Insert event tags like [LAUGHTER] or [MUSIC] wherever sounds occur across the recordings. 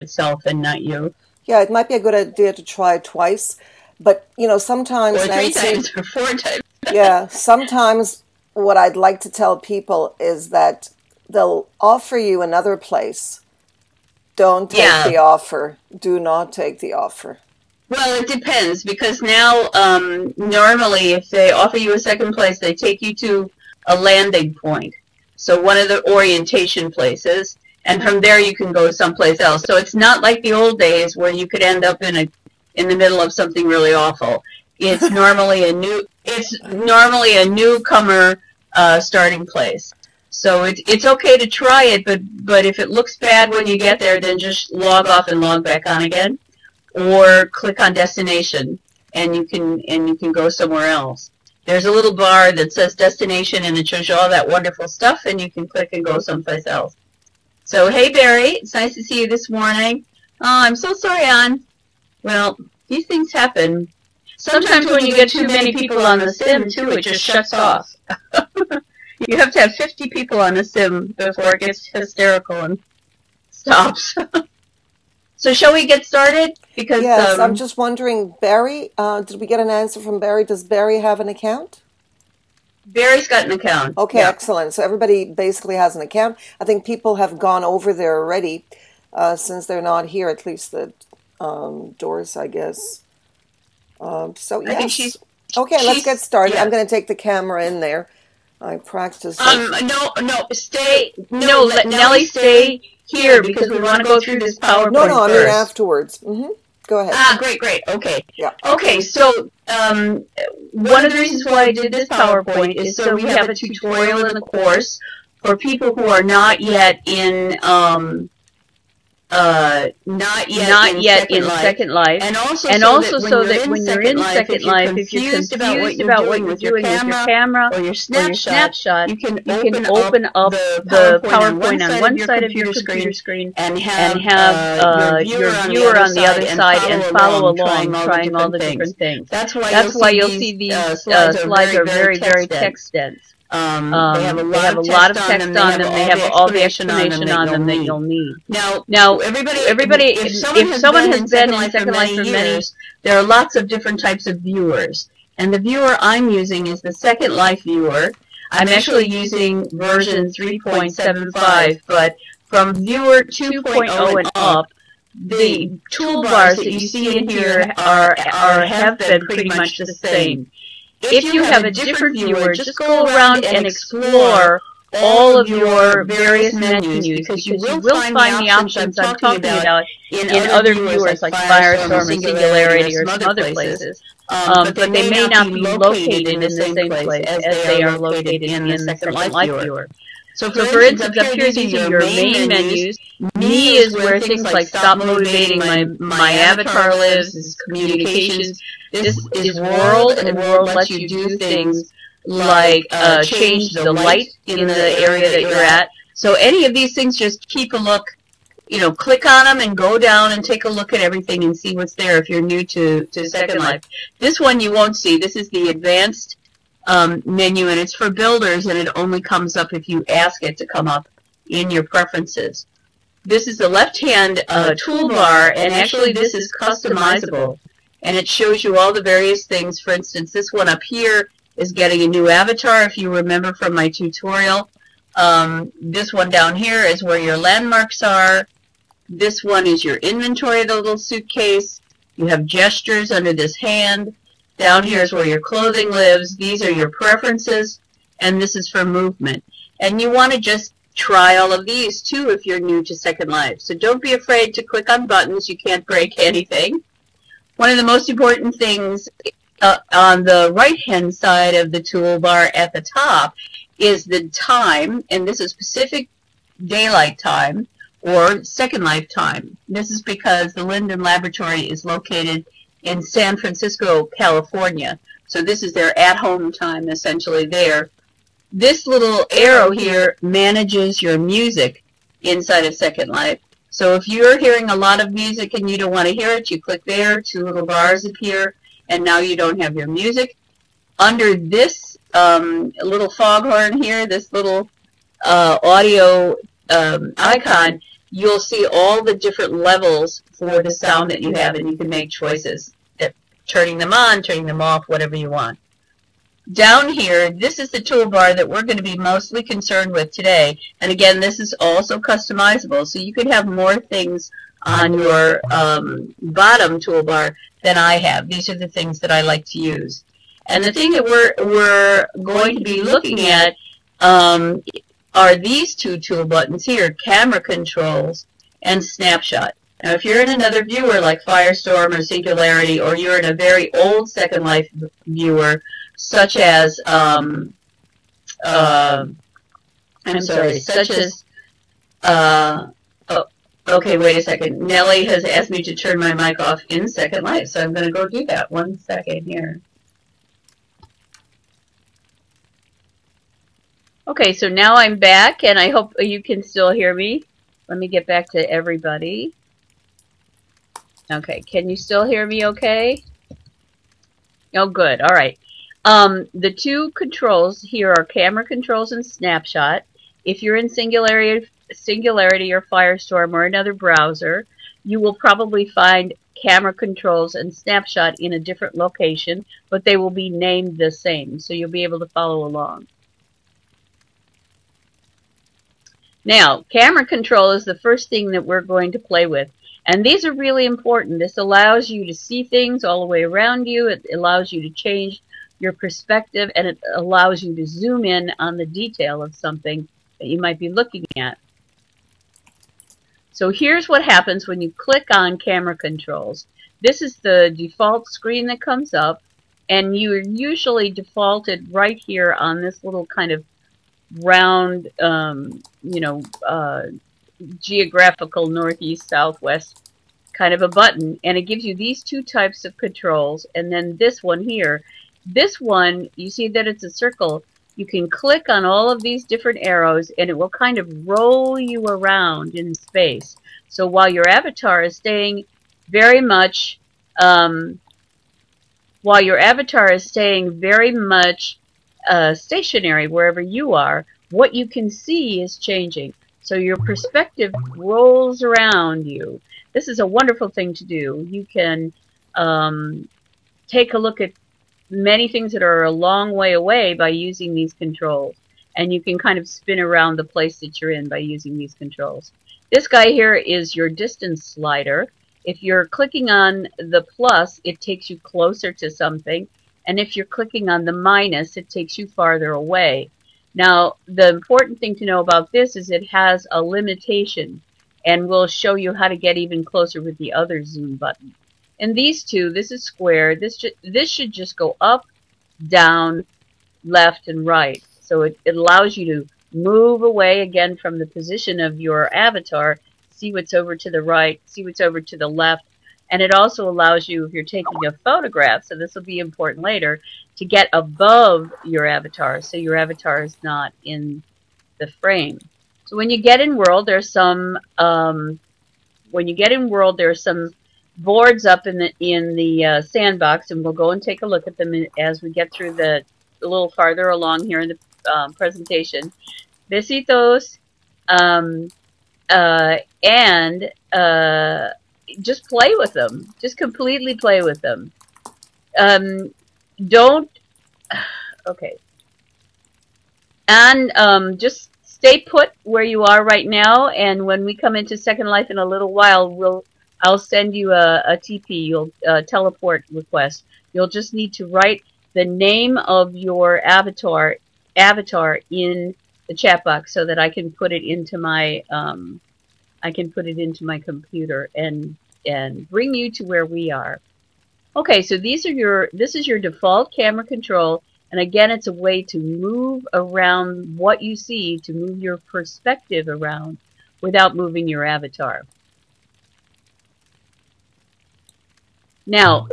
itself and not you. Yeah, it might be a good idea to try twice. But, you know, sometimes. Or three Nancy- times or four times. [LAUGHS] yeah, sometimes what I'd like to tell people is that they'll offer you another place. Don't take Yeah. the offer. Do not take the offer. Well, it depends because now, um, normally, if they offer you a second place, they take you to a landing point. So one of the orientation places, and from there you can go someplace else. So it's not like the old days where you could end up in a in the middle of something really awful. It's [LAUGHS] normally a new it's normally a newcomer uh, starting place. So it's it's okay to try it, but but if it looks bad when you get there, then just log off and log back on again or click on destination and you can and you can go somewhere else. There's a little bar that says destination and it shows you all that wonderful stuff and you can click and go someplace else. So hey Barry, it's nice to see you this morning. Oh, I'm so sorry, Ann. Well, these things happen. Sometimes when you get too many people on the sim too, it just shuts off. [LAUGHS] you have to have 50 people on the sim before it gets hysterical and stops. [LAUGHS] so shall we get started? Because Yes, um, I'm just wondering, Barry, uh, did we get an answer from Barry? Does Barry have an account? Barry's got an account. Okay, Yeah. excellent. So everybody basically has an account. I think people have gone over there already uh, since they're not here, at least the um, doors, I guess. Um, so, I think yes. she's- okay, let's get started. yeah. I'm going to take the camera in there. I practice. Um, no, no, stay. No, let Nellie stay here because we want to go through this PowerPoint no, no, I mean first. afterwards. hmm Go ahead. Ah, great, great. Okay. Yeah. Okay, so um, one of the reasons why I did this PowerPoint is so we have a tutorial in the course for people who are not yet in um, uh, not yet not in yet Second in Life. Second Life. and also and so also that so that when you're in Second Life, if you're confused about what you're doing with your camera or your snapshot, you can, you can open up the PowerPoint on one side of your computer screen and have, and have uh, your viewer on the other side and follow along, trying all the different things. That's why That's you'll why see you'll these, see these uh, uh, slides, are very, very text dense. Um, Um, they have a lot, of, text on them. They have all the explanation on them that you'll need. Now, Now, everybody, everybody, if someone, if has, someone been has in been Second in Second Life for many years, there are lots of different types of viewers. And the viewer I'm using is the Second Life viewer. I'm actually using version 3.75, but from viewer 2.0 and up, the toolbars that you see in here are, are have been pretty much the same. If you have a different viewer, just go around and explore all of your various menus because you will find the options I'm talking about in other viewers like Firestorm or Singularity or some other places. Um, but they may not be located in the same place as they are located in the Second Life viewer. So for instance, up here using your main menus, me is where things like stop motivating my my avatar lives, is communications, this is world, and world lets you do things like uh, change the light in the area that you're at. So any of these things, just keep a look. You know, click on them and go down and take a look at everything and see what's there if you're new to, to Second Life. This one you won't see. This is the advanced um, menu and it's for builders and it only comes up if you ask it to come up in your preferences. This is the left-hand uh, toolbar and actually this is customizable and it shows you all the various things. For instance, this one up here is getting a new avatar if you remember from my tutorial. Um, this one down here is where your landmarks are. This one is your inventory of the little suitcase. You have gestures under this hand. Down here is where your clothing lives. These are your preferences. And this is for movement. And you want to just try all of these too if you're new to Second Life. So don't be afraid to click on buttons. You can't break [LAUGHS] anything. One of the most important things uh, on the right-hand side of the toolbar at the top is the time, and this is Pacific Daylight Time or Second Life Time. This is because the Linden Laboratory is located in San Francisco, California. So this is their at-home time essentially there. This little arrow here manages your music inside of Second Life. So if you're hearing a lot of music and you don't want to hear it, you click there, two little bars appear, and now you don't have your music. Under this um, little foghorn here, this little uh, audio um, icon, you'll see all the different levels for the sound that you have, and you can make choices, turning them on, turning them off, whatever you want. Down here, this is the toolbar that we're going to be mostly concerned with today. And again, this is also customizable, so you could have more things on your um, bottom toolbar than I have. These are the things that I like to use. And the thing that we're, we're going to be looking at um, are these two tool buttons here, camera controls and snapshot. Now, if you're in another viewer like Firestorm or Singularity, or you're in a very old Second Life viewer, such as, um, uh, I'm sorry, such as, uh, oh, okay, wait a second. Nellie has asked me to turn my mic off in Second Life, so I'm going to go do that. One second here. Okay, so now I'm back, and I hope you can still hear me. Let me get back to everybody. Okay, can you still hear me okay? Oh, good. All right. Um, the two controls here are camera controls and snapshot. If you're in Singularity, Singularity or Firestorm or another browser, you will probably find camera controls and snapshot in a different location, but they will be named the same, so you'll be able to follow along. Now, camera control is the first thing that we're going to play with. And these are really important. This allows you to see things all the way around you. It allows you to change your perspective, and it allows you to zoom in on the detail of something that you might be looking at. So here's what happens when you click on camera controls. This is the default screen that comes up, and you're usually defaulted right here on this little kind of round, um, you know, uh, geographical northeast, southwest kind of a button. And it gives you these two types of controls. And then this one here. This one, you see that it's a circle. You can click on all of these different arrows and it will kind of roll you around in space. So while your avatar is staying very much, um, while your avatar is staying very much uh, stationary wherever you are, what you can see is changing. So your perspective rolls around you. This is a wonderful thing to do. You can um, take a look at many things that are a long way away by using these controls. And you can kind of spin around the place that you're in by using these controls. This guy here is your distance slider. If you're clicking on the plus, it takes you closer to something. And if you're clicking on the minus, it takes you farther away. Now, the important thing to know about this is it has a limitation, and we'll show you how to get even closer with the other zoom button. And these two, this is square, this, this should just go up, down, left, and right. So it, it allows you to move away again from the position of your avatar, see what's over to the right, see what's over to the left, and it also allows you, if you're taking a photograph, so this will be important later, to get above your avatar so your avatar is not in the frame. So when you get in World, there's some, um, when you get in World, there's some boards up in the in the uh, sandbox, and we'll go and take a look at them as we get through the a little farther along here in the um, presentation. Besitos, um, uh, and uh, just play with them. Just completely play with them. Um, don't. [SIGHS] Okay. And um, just stay put where you are right now. And when we come into Second Life in a little while, we'll I'll send you a, a TP, you'll teleport request. You'll just need to write the name of your avatar avatar in the chat box so that I can put it into my um, I can put it into my computer and and bring you to where we are. Okay, so these are your this is your default camera control and again it's a way to move around what you see to move your perspective around without moving your avatar. Now,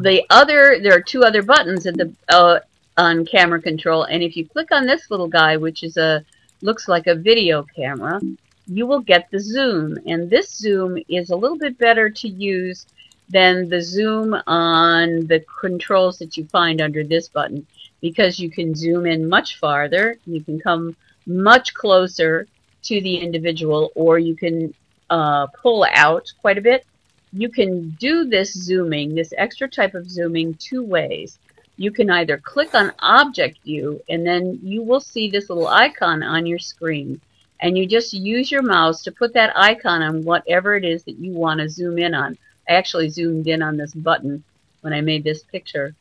the other there are two other buttons at the uh, on camera control and if you click on this little guy which is a looks like a video camera you will get the zoom. And this zoom is a little bit better to use than the zoom on the controls that you find under this button because you can zoom in much farther, you can come much closer to the individual, or you can uh, pull out quite a bit. You can do this zooming, this extra type of zooming, two ways. You can either click on object view and then you will see this little icon on your screen and you just use your mouse to put that icon on whatever it is that you want to zoom in on. I actually zoomed in on this button when I made this picture.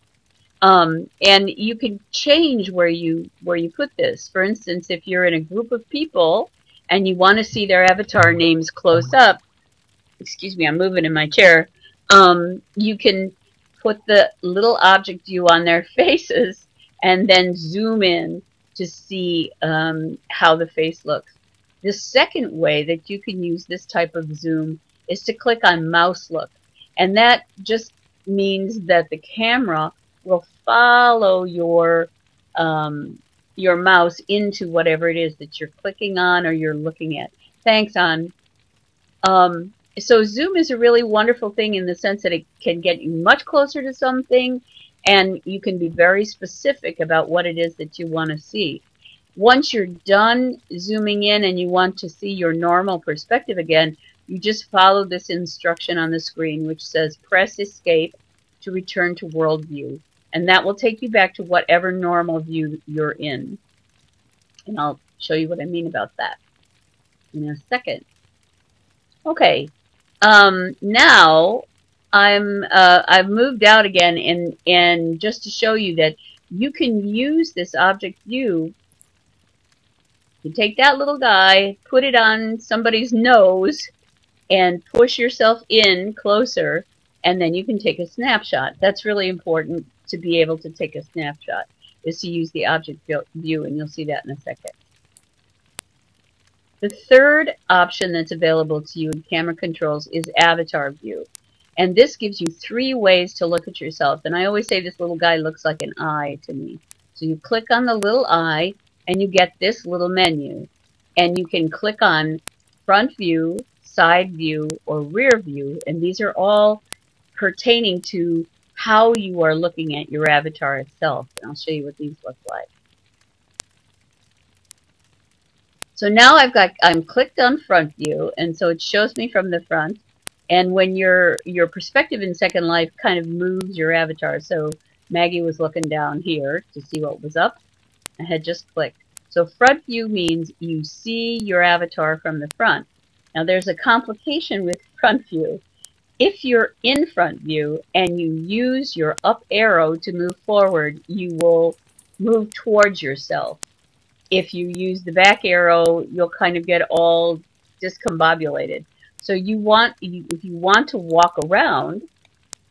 Um, and you can change where you where you put this. For instance, if you're in a group of people and you want to see their avatar names close up, excuse me, I'm moving in my chair, um, you can put the little object view on their [LAUGHS] faces and then zoom in to see um, how the face looks. The second way that you can use this type of zoom is to click on mouse look. And that just means that the camera will follow your um, your mouse into whatever it is that you're clicking on or you're looking at. Thanks, on. Um, so Zoom is a really wonderful thing in the sense that it can get you much closer to something and you can be very specific about what it is that you want to see. Once you're done zooming in and you want to see your normal perspective again, you just follow this instruction on the screen which says press escape to return to world view. And that will take you back to whatever normal view you're in. And I'll show you what I mean about that in a second. Okay, um, now I'm uh, I've moved out again, and and just to show you that you can use this object view. You take that little guy, put it on somebody's nose, and push yourself in closer, and then you can take a snapshot. That's really important to be able to take a snapshot, is to use the object view, and you'll see that in a second. The third option that's available to you in camera controls is avatar view. And this gives you three ways to look at yourself. And I always say this little guy looks like an eye to me. So you click on the little eye and you get this little menu. And you can click on front view, side view, or rear view. And these are all pertaining to how you are looking at your avatar itself. And I'll show you what these look like. So now I've got, I'm clicked on front view, and so it shows me from the front. And when your your perspective in Second Life kind of moves your avatar, so Maggie was looking down here to see what was up. I had just clicked. So front view means you see your avatar from the front. Now there's a complication with [LAUGHS] front view. If you're in front view and you use your up arrow to move forward, you will move towards yourself if you use the back arrow, you'll kind of get all discombobulated. So you want, if you want to walk around,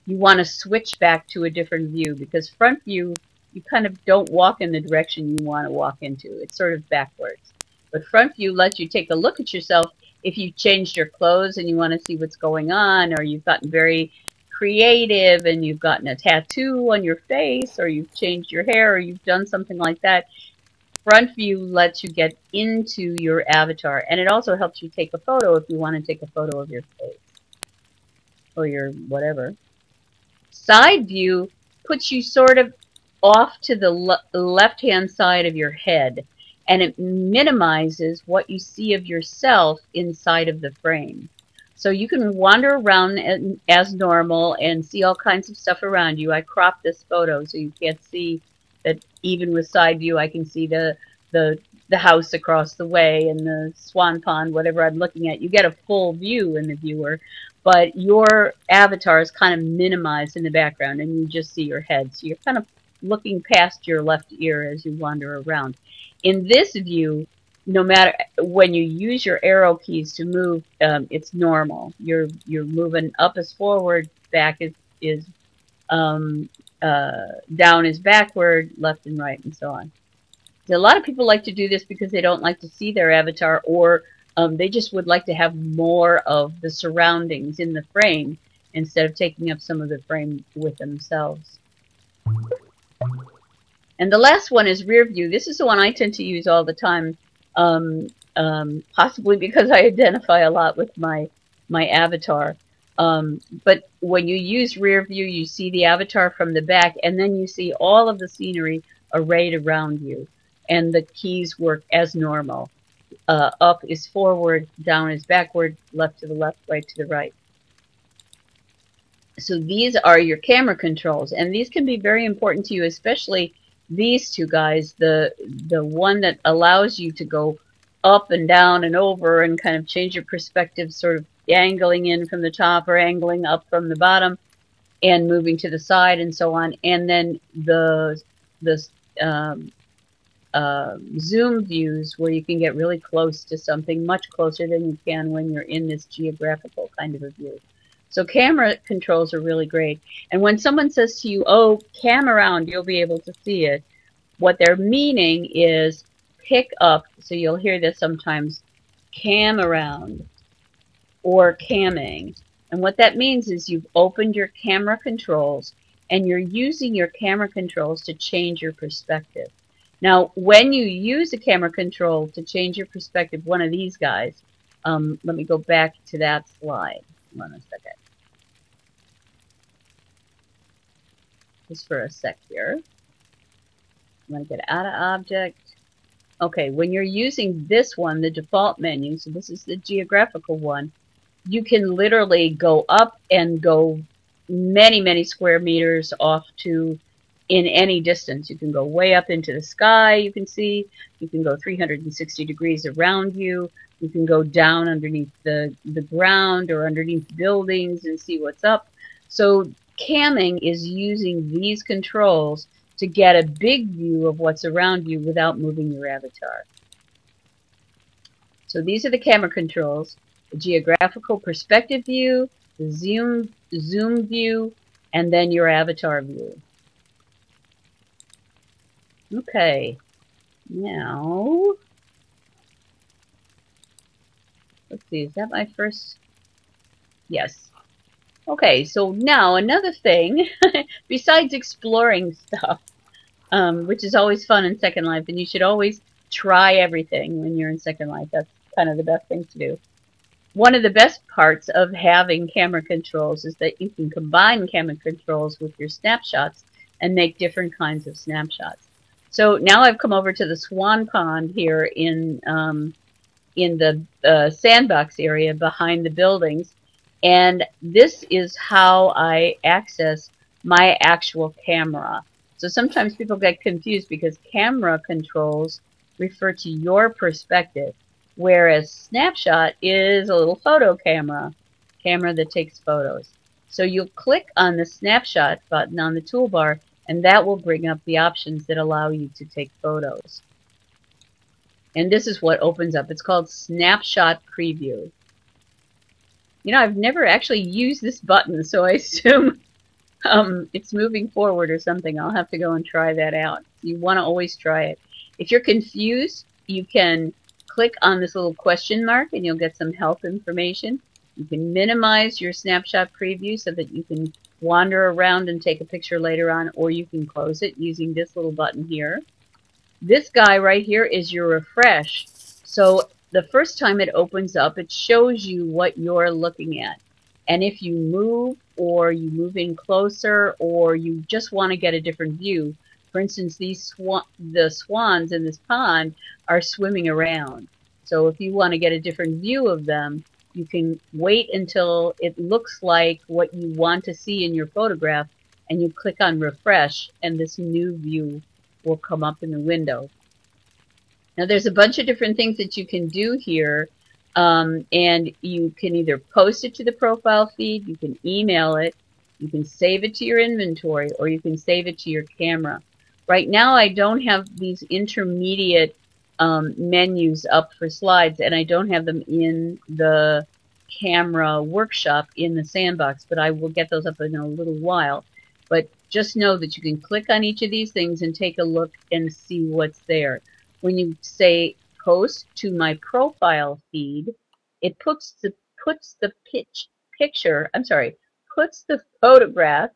you want to switch back to a different view because front view, you kind of don't walk in the direction you want to walk into. It's sort of backwards. But front view lets you take a look at yourself if you changed your clothes and you want to see what's going on or you've gotten very creative and you've gotten a tattoo on your face or you've changed your hair or you've done something like that front view lets you get into your avatar and it also helps you take a photo if you want to take a photo of your face or your whatever. Side view puts you sort of off to the le left hand side of your head and it minimizes what you see of yourself inside of the frame. So you can wander around as normal and see all kinds of stuff around you. I cropped this photo so you can't see that even with side view, I can see the the the house across the way and the swan pond, whatever I'm looking at. You get a full view in the viewer, but your avatar is kind of minimized in the background, and you just see your head. So you're kind of looking past your left ear as you wander around. In this view, no matter when you use your arrow keys to move, um, it's normal. You're you're moving up is forward, back is is um, uh, down is backward, left and right, and so on. A lot of people like to do this because they don't like to see their avatar or um, they just would like to have more of the surroundings in the frame instead of taking up some of the frame with themselves. And the last one is rear view. This is the one I tend to use all the time, um, um, possibly because I identify a lot with my my avatar. Um, but when you use rear view, you see the avatar from the back, and then you see all of the scenery arrayed around you, and the keys work as normal. uh, up is forward, down is backward, left to the left, right to the right. So these are your camera controls, and these can be very important to you, especially these two guys. The the one that allows you to go up and down and over and kind of change your perspective, sort of angling in from the top or angling up from the bottom, and moving to the side and so on. And then the the um, uh, zoom views where you can get really close to something, much closer than you can when you're in this geographical kind of a view. So camera controls are really great. And when someone says to you, oh, cam around, you'll be able to see it, what they're meaning is pick up, so you'll hear this sometimes, cam around or camming. And what that means is you've opened your camera controls and you're using your camera controls to change your perspective. Now, when you use a camera control to change your perspective, one of these guys, um, let me go back to that slide. Hold on a second. just for a sec here. I'm going to get out of object. Okay, when you're using this one, the default menu, so this is the geographical one, you can literally go up and go many, many square meters off to in any distance. You can go way up into the sky, you can see. You can go 360 degrees around you. You can go down underneath the, the ground or underneath buildings and see what's up. So camming is using these controls to get a big view of what's around you without moving your avatar. So these are the camera controls, geographical perspective view, zoom, zoom view, and then your avatar view. Okay, now, let's see, is that my first? Yes. Okay, so now another thing, [LAUGHS] besides exploring stuff, um, which is always fun in Second Life, and you should always try everything when you're in Second Life. That's kind of the best thing to do. One of the best parts of having camera controls is that you can combine camera controls with your snapshots and make different kinds of snapshots. So now I've come over to the Swan Pond here in um, in the uh, sandbox area behind the buildings, and this is how I access my actual camera. So sometimes people get confused because camera controls refer to your perspective, whereas snapshot is a little photo camera, camera that takes photos. So you'll click on the snapshot button on the toolbar and that will bring up the options that allow you to take photos. And this is what opens up. It's called Snapshot Preview. You know, I've never actually used this button, so I [LAUGHS] assume um, it's moving forward or something. I'll have to go and try that out. You want to always try it. If you're confused, you can click on this little question mark and you'll get some help information. You can minimize your snapshot preview so that you can wander around and take a picture later on, or you can close it using this little button here. This guy right here is your refresh. So the first time it opens up, it shows you what you're looking at. And if you move or you move in closer or you just want to get a different view, for instance, these swan, the swans in this pond are swimming around. So if you want to get a different view of them, you can wait until it looks like what you want to see in your photograph and you click on refresh and this new view will come up in the window. Now there's a bunch of different things that you can do here. Um, and you can either post it to the profile feed, you can email it, you can save it to your inventory, or you can save it to your camera. Right now I don't have these intermediate um, menus up for slides, and I don't have them in the camera workshop in the sandbox, but I will get those up in a little while. But just know that you can click on each of these things and take a look and see what's there when you say post to my profile feed, it puts the puts the pitch picture, I'm sorry, puts the photograph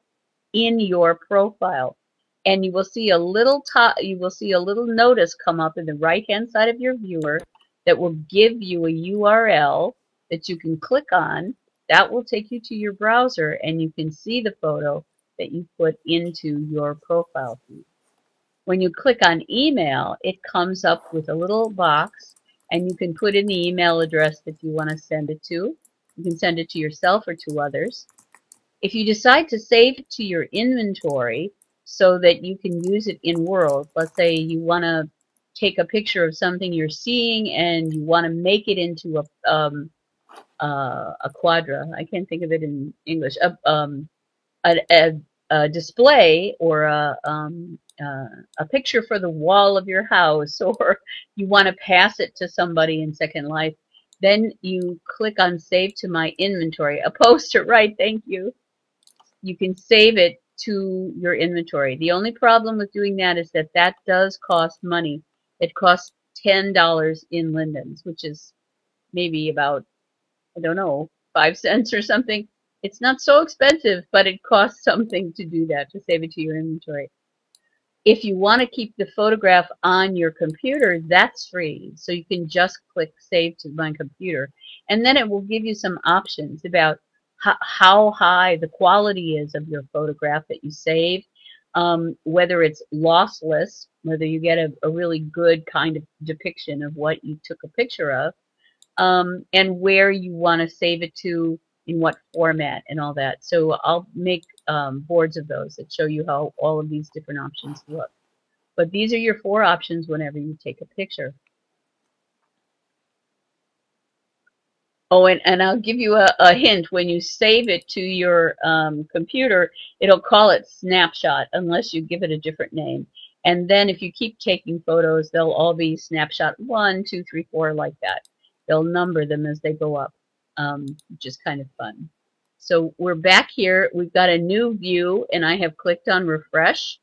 in your profile. And you will see a little top you will see a little notice come up in the right hand side of your viewer that will give you a URL that you can click on. That will take you to your browser and you can see the photo that you put into your profile feed. When you click on email, it comes up with a little box and you can put in the email address that you want to send it to. You can send it to yourself or to others. If you decide to save it to your inventory so that you can use it in World, let's say you want to take a picture of something you're seeing and you want to make it into a um, uh, a quadra. I can't think of it in English. A, um, a, a, a display or a um, uh, a picture for the wall of your house, [LAUGHS] or you want to pass it to somebody in Second Life. Then you click on Save to My Inventory. A poster, [LAUGHS] right? Thank you. You can save it to your inventory. The only problem with doing that is that that does cost money. It costs $10 in lindens, which is maybe about, I don't know, five cents or something. It's not so expensive, but it costs something to do that, to save it to your inventory. If you want to keep the photograph on your computer, that's free. So you can just click Save to my computer. And then it will give you some options about how high the quality is of your photograph that you save um, whether it's lossless, whether you get a, a, really good kind of depiction of what you took a picture of, um, and where you want to save it to, in what format, and all that. So I'll make um, boards of those that show you how all of these different options look. But these are your four options whenever you take a picture. Oh, and, and I'll give you a, a hint. When you save it to your um, computer, it'll call it snapshot unless you give it a different name. And then if you keep taking photos, they'll all be snapshot one, two, three, four, like that. They'll number them as they go up, um, which is kind of fun. So we're back here. We've got a new view, and I have clicked on refresh.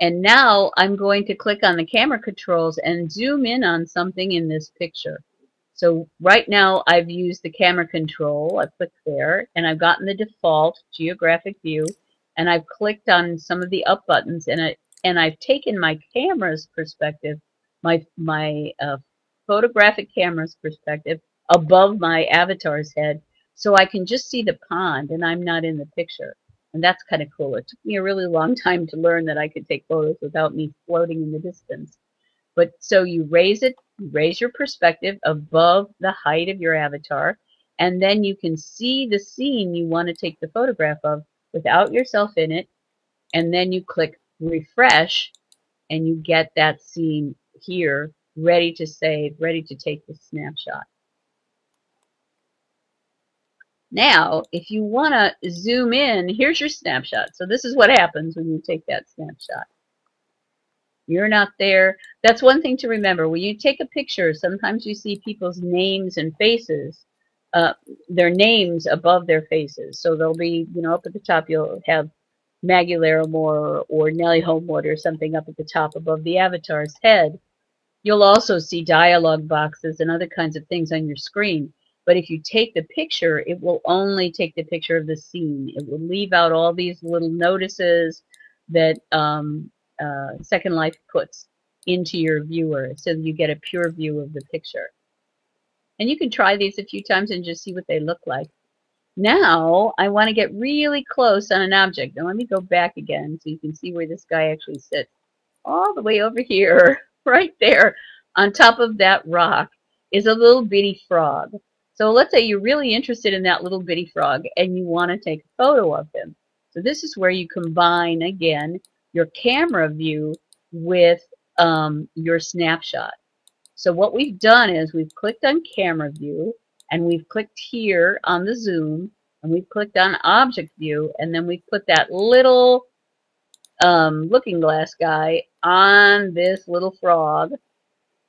And now I'm going to click on the camera controls and zoom in on something in this picture. So right now I've used the camera control. I clicked there and I've gotten the default geographic view and I've clicked on some of the up buttons and I and I've taken my camera's perspective, my my uh, photographic camera's perspective above my avatar's head so I can just see the pond and I'm not in the picture. And that's kind of cool. It took me a really long [LAUGHS] time to learn that I could take photos without me floating in the distance. But so you raise it, raise your perspective above the height of your avatar, and then you can see the scene you want to take the photograph of without yourself in it, and then you click refresh, and you get that scene here ready to save, ready to take the snapshot. Now, if you want to zoom in, here's your snapshot. So this is what happens when you take that snapshot. You're not there. That's one thing to remember. When you take a picture, sometimes you see people's names and faces, uh, their names above their faces. So they'll be, you know, up at the top, you'll have Maggie Larimore or Nellie Homewood or something up at the top above the avatar's head. You'll also see dialogue boxes and other kinds of things on your screen. But if you take the picture, it will only take the picture of the scene. It will leave out all these little notices that um, uh, Second Life puts into your viewer so you get a pure view of the picture. And you can try these a few times and just see what they look like. Now, I want to get really close on an object. Now, let me go back again so you can see where this guy actually sits. All the way over here, [LAUGHS] right there, on top of that rock, is a little bitty frog. So let's say you're really interested in that little bitty frog and you want to take a photo of him. So this is where you combine, again, your camera view with um, your snapshot. So what we've done is we've clicked on camera view and we've clicked here on the zoom and we've clicked on object view and then we've put that little um, looking glass guy on this little frog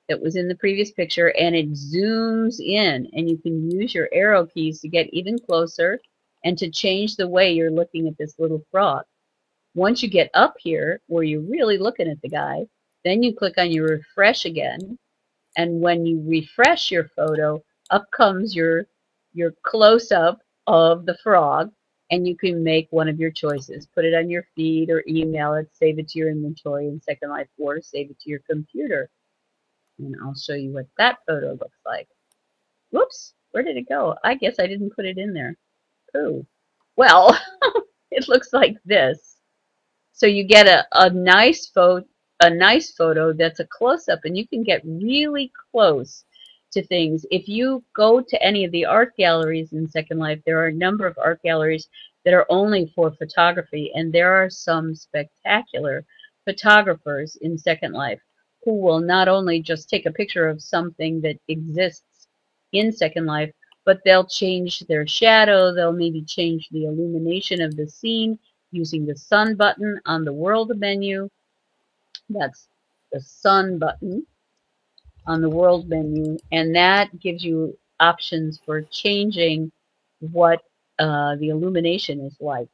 that was in the previous picture and it zooms in and you can use your arrow keys to get even closer and to change the way you're looking at this little frog. Once you get up here where you're really looking at the guy, then you click on your refresh again. And when you refresh your photo, up comes your, your close-up of the frog and you can make one of your choices. Put it on your feed or email it, save it to your inventory in Second Life or save it to your computer. And I'll show you what that photo looks like. Whoops, where did it go? I guess I didn't put it in there. Ooh. Well, [LAUGHS] it looks like this. So you get a, a nice photo a nice photo that's a close-up and you can get really close to things. If you go to any of the art galleries in Second Life, there are a number of art galleries that are only for photography, and there are some spectacular photographers in Second Life who will not only just take a picture of something that exists in Second Life, but they'll change their shadow, they'll maybe change the illumination of the scene using the sun button on the world menu. That's the sun button on the world menu, and that gives you options for changing what uh, the illumination is like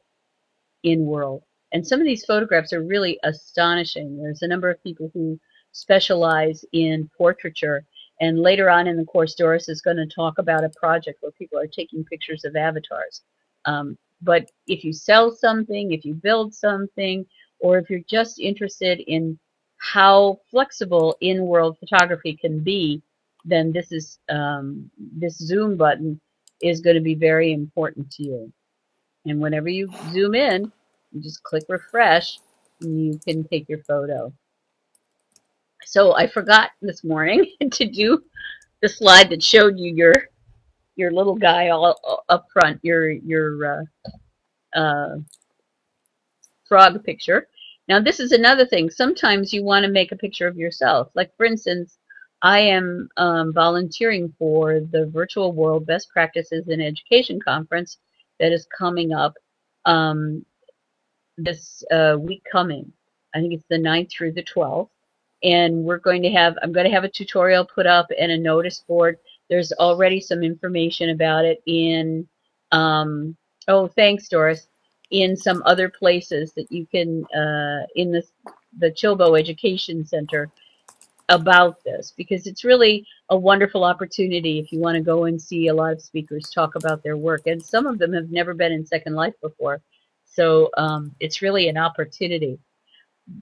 in world. And some of these photographs are really astonishing. There's a number of people who specialize in portraiture. And later on in the course, Doris is going to talk about a project where people are taking pictures of avatars. Um, but if you sell something, if you build something, or if you're just interested in how flexible in-world photography can be, then this is um, this zoom button is going to be very important to you. And whenever you zoom in, you just click refresh, and you can take your photo. So I forgot this morning [LAUGHS] to do the slide that showed you your your little guy all up front, your your uh, uh, frog picture. Now this is another thing. Sometimes you want to make a picture of yourself. Like for instance, I am um, volunteering for the Virtual World Best Practices in Education Conference that is coming up um, this uh, week coming. I think it's the 9th through the 12th. And we're going to have, I'm going to have a tutorial put up and a notice board. There's already some information about it in, um, oh, thanks, Doris, in some other places that you can, uh, in the, the Chilbo Education Center about this because it's really a wonderful opportunity if you want to go and see a lot of speakers talk about their work. And some of them have never been in Second Life before. So um, it's really an opportunity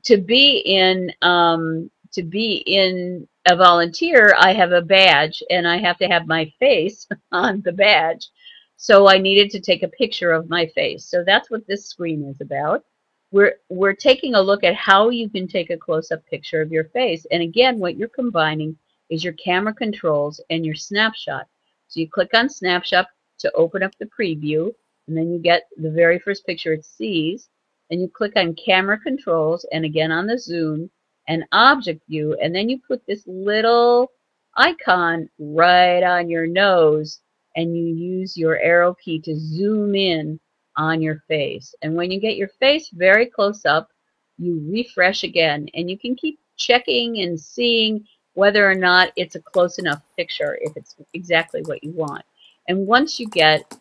to be in um, to be in a volunteer. I have a badge, and I have to have my face [LAUGHS] on the badge. So I needed to take a picture of my face. So that's what this screen is about. We're we're taking a look at how you can take a close-up picture of your face. And again, what you're combining is your camera controls and your snapshot. So you click on snapshot to open up the preview and then you get the very first picture it sees and you click on camera controls and again on the zoom and object view and then you put this little icon right on your nose and you use your arrow key to zoom in on your face. And when you get your face very close up you refresh again and you can keep checking and seeing whether or not it's a close enough picture if it's exactly what you want. And once you get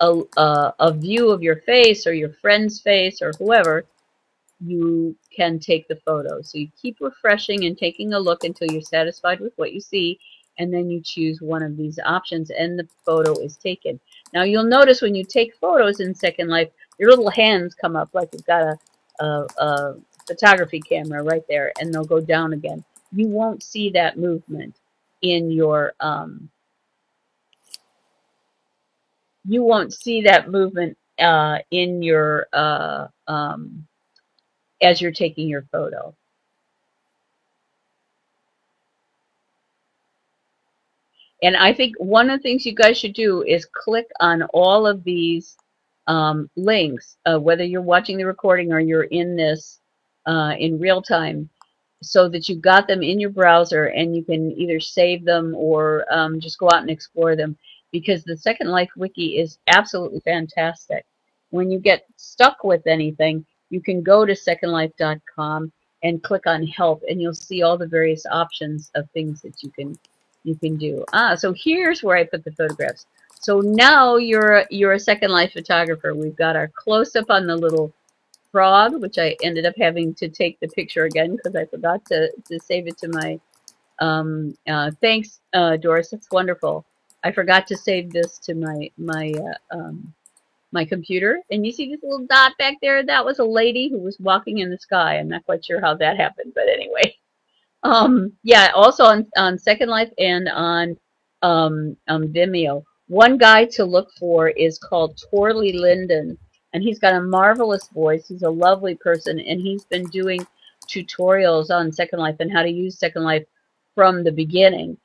a, a view of your face or your friend's face or whoever, you can take the photo. So you keep refreshing and taking a look until you're satisfied with what you see, and then you choose one of these options, and the photo is taken. Now you'll notice when you take photos in Second Life, your little hands come up like you've got a, a, a photography camera right there, and they'll go down again. You won't see that movement in your um, you won't see that movement uh, in your uh, um, as you're taking your photo. And I think one of the things you guys should do is click on all of these um, links, uh, whether you're watching the recording or you're in this uh, in real time, so that you've got them in your browser and you can either save them or um, just go out and explore them because the Second Life Wiki is absolutely fantastic. When you get stuck with anything, you can go to secondlife.com and click on help and you'll see all the various options of things that you can you can do. Ah, so here's where I put the photographs. So now you're you're a Second Life photographer. We've got our close up on the little frog, which I ended up having to take the picture again because I forgot to, to save it to my um, uh, thanks, uh, Doris. That's wonderful. I forgot to save this to my my uh, um, my computer. And you see this little dot back there? That was a lady who was walking in the sky. I'm not quite sure how that happened, but anyway. [LAUGHS] Um, yeah, also on, on Second Life and on um, um, Vimeo. One guy to look for is called Torley Linden, and he's got a marvelous voice. He's a lovely person, and he's been doing tutorials on Second Life and how to use Second Life from the beginning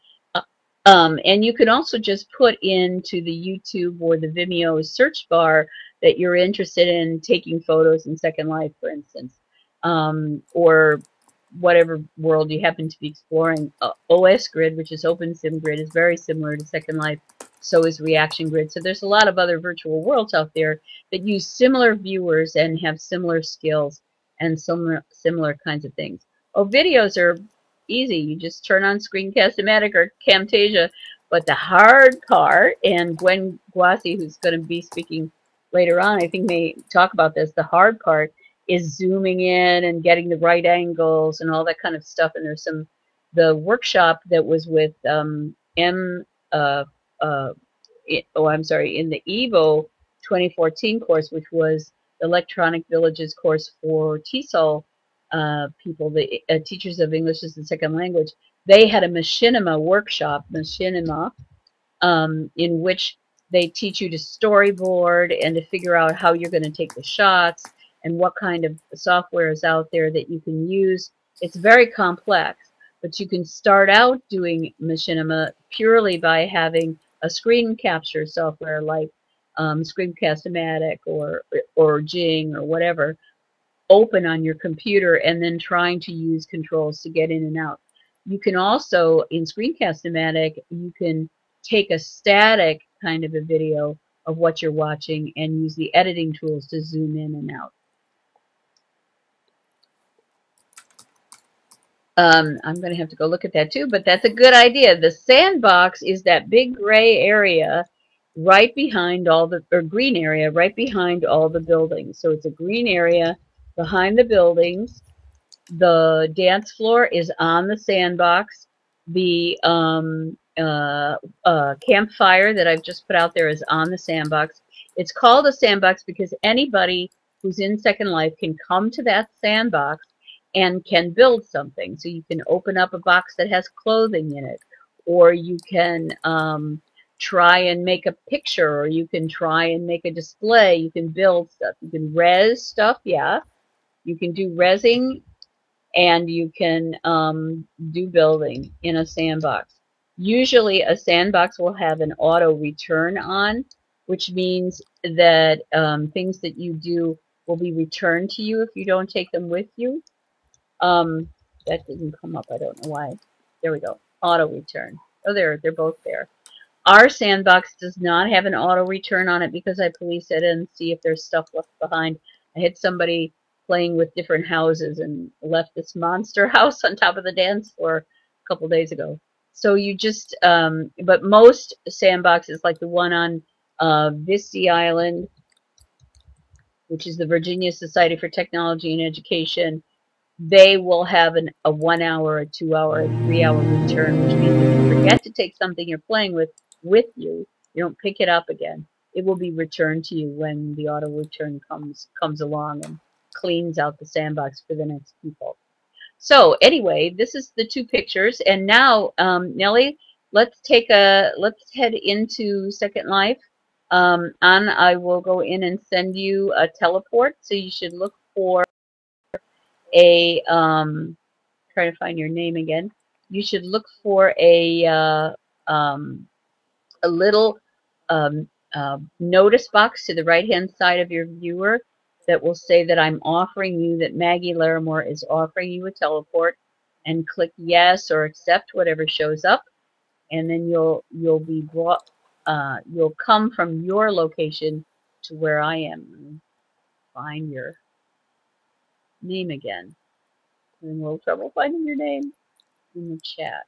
Um, and you can also just put into the YouTube or the Vimeo search bar that you're interested in taking photos in Second Life, for instance, um, or whatever world you happen to be exploring. Uh, OS Grid, which is OpenSim Grid, is very similar to Second Life. So is Reaction Grid. So there's a lot of other virtual worlds out there that use similar viewers and have similar skills and similar similar kinds of things. Oh, videos are easy. You just turn on Screencast-O-Matic or Camtasia. But the hard part, and Gwen Guasi, who's going to be speaking later on, I think may talk about this. The hard part is zooming in and getting the right angles and all that kind of stuff. And there's some the workshop that was with um, M. Uh, uh, oh, I'm sorry, in the Evo 2014 course, which was Electronic Villages course for TESOL uh, people, the uh, teachers of English as a second language, they had a machinima workshop, machinima, um, in which they teach you to storyboard and to figure out how you're going to take the shots and what kind of software is out there that you can use. It's very complex, but you can start out doing machinima purely by having a screen capture software like um, Screencast-O-Matic or or Jing or whatever, open on your computer and then trying to use controls to get in and out. You can also, in Screencast-O-Matic, you can take a static kind of a video of what you're watching and use the editing tools to zoom in and out. Um, I'm going to have to go look at that too, but that's a good idea. The sandbox is that big gray area right behind all the, or green area right behind all the buildings. So it's a green area behind the buildings. The dance floor is on the sandbox. The um, uh, uh, campfire that I've just put out there is on the sandbox. It's called a sandbox because anybody who's in Second Life can come to that sandbox and can build something. So you can open up a box that has clothing in it, or you can um, try and make a picture, or you can try and make a display. You can build stuff. You can res stuff, yeah. You can do resing and you can um, do building in a sandbox. Usually a sandbox will have an auto return on, which means that um, things that you do will be returned to you if you don't take them with you. Um, that didn't come up. I don't know why. There we go. Auto return. Oh, there. They're both there. Our sandbox does not have an auto return on it because I police it and see if there's stuff left behind. I had somebody playing with different houses and left this monster [LAUGHS] house on top of the dance floor a couple days ago. So you just, um, but most sandboxes, like the one on uh, Visi Island, which is the Virginia Society for Technology and Education, they will have an, a one hour, a two hour, a three hour return, which means if you forget to take something you're playing with with you, you don't pick it up again. It will be returned to you when the auto return comes comes along and cleans out the sandbox for the next people. So anyway, this is the two pictures, and now um, Nellie, let's take a let's head into Second Life. Um, Anne, I will go in and send you a teleport, so you should look for a um, try to find your name again. You should look for a uh, um, a little um, uh, notice box to the right hand side of your viewer that will say that I'm offering you, that Maggie Larimore is offering you a teleport, and click yes or accept whatever shows up, and then you'll you'll be brought, uh, you'll come from your location to where I am. Find your name again. I'm a little trouble finding your name in the chat.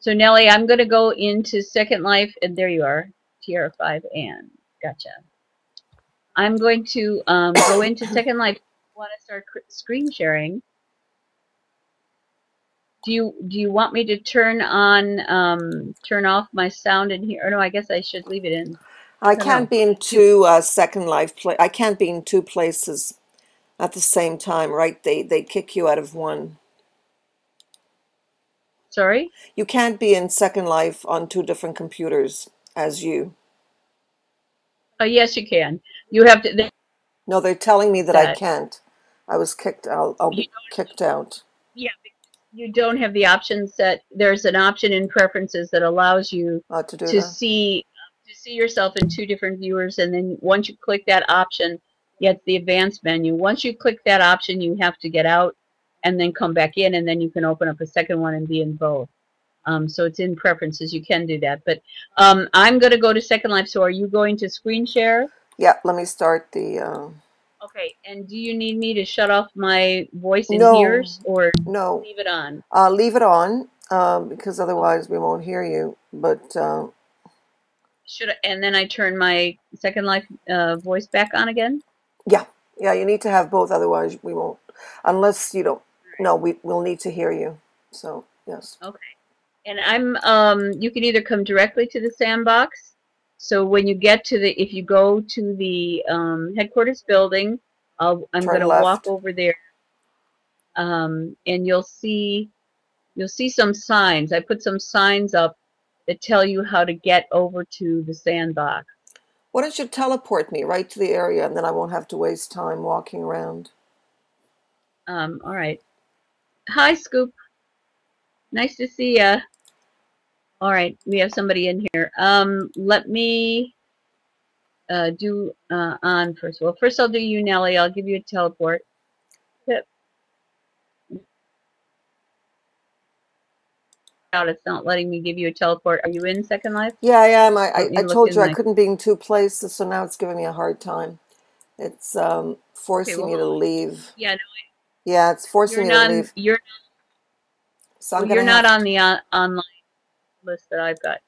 So Nellie, I'm going to go into Second Life, and there you are, TR5 and Gotcha. I'm going to um, go [COUGHS] into Second Life. Want to start screen sharing? Do you do you want me to turn on um, turn off my sound in here? Or no, I guess I should leave it in. I, I can't be in two uh, Second Life. Pla- I can't be in two places at the same time, right? They they kick you out of one. Sorry. You can't be in Second Life on two different computers as you. Oh, yes, you can. You have to. They, no, they're telling me that, that, I can't. I was kicked. I'll, I'll be kicked out. Yeah, you don't have the option set. There's an option in preferences that allows you uh, to, to see to see yourself in two different viewers, and then once you click that option, get the advanced menu. Once you click that option, you have to get out and then come back in, and then you can open up a second one and be in both. Um, so it's in preferences. You can do that. But um, I'm going to go to Second Life. So are you going to screen share? Yeah, let me start the. Uh... Okay, and do you need me to shut off my voice in No. ears or No, leave it on? uh, leave it on um, because otherwise we won't hear you. But uh, Should I, and then I turn my Second Life uh, voice back on again? yeah, yeah, you need to have both. Otherwise we won't. Unless you don't. No, we we'll need to hear you. So yes. And I'm um you can either come directly to the sandbox. So when you get to the if you go to the um, headquarters building, I'll, I'm going to walk over there. Um, and you'll see you'll see some signs. I put some signs up that tell you how to get over to the sandbox. Why don't you teleport me right to the area, and then I won't have to waste time walking around. Um, all right. Hi, Scoop. Nice to see ya. All right, we have somebody in here. Um, let me uh, do uh, on first. Well, first I'll do you, Nellie. I'll give you a teleport. Yep. Out. It's not letting me give you a teleport. Are you in Second Life? Yeah, I am. I, I, Let I told you I my- couldn't be in two places, so now it's giving me a hard time. It's um, forcing me to leave. Yeah, no, Yeah, it's forcing me not. to leave. You're So Well, you're not have on the on, online list that I've got.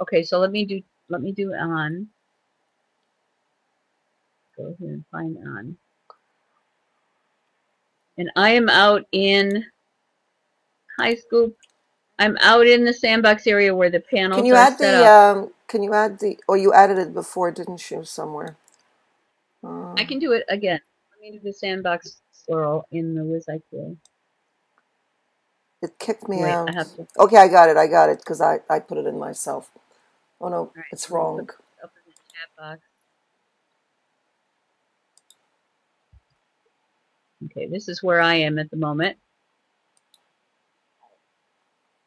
Okay, so let me do let me do on. Go here and find on. And I am out in high school. I'm out in the sandbox area where the panels Can you add the? Um, can you add the? Oh, you added it before, didn't you? Somewhere. Uh, I can do it again. Let me do the sandbox plural in the WizIQ. It kicked me Wait, out. I to Okay, I got it. I got it because I I put it in myself. Oh no, right, it's let me put wrong. in the chat box. Okay, this is where I am at the moment.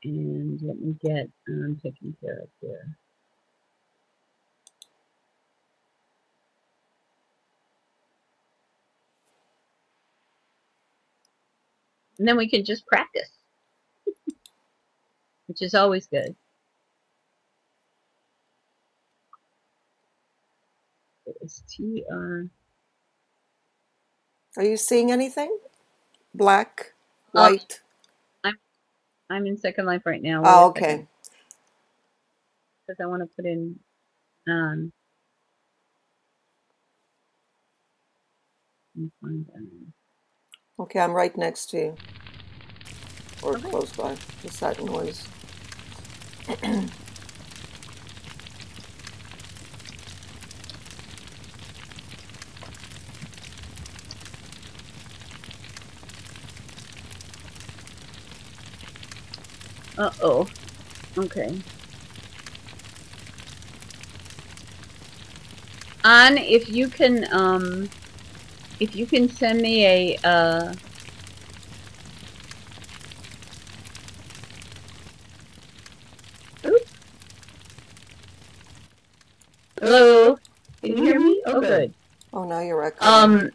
And let me get um, taken care of here. And then we can just practice, which is always good. It's TR. Are you seeing anything? Black, white. I'm in Second Life right now. Oh, okay. Because I want to put in um. let me find, Okay, I'm right next to you, or Okay. close by. What's that noise? Uh oh. Okay. On if you can um if you can send me a uh Hello. Can you hear me? Oh good. Oh, now you're echoing. Um.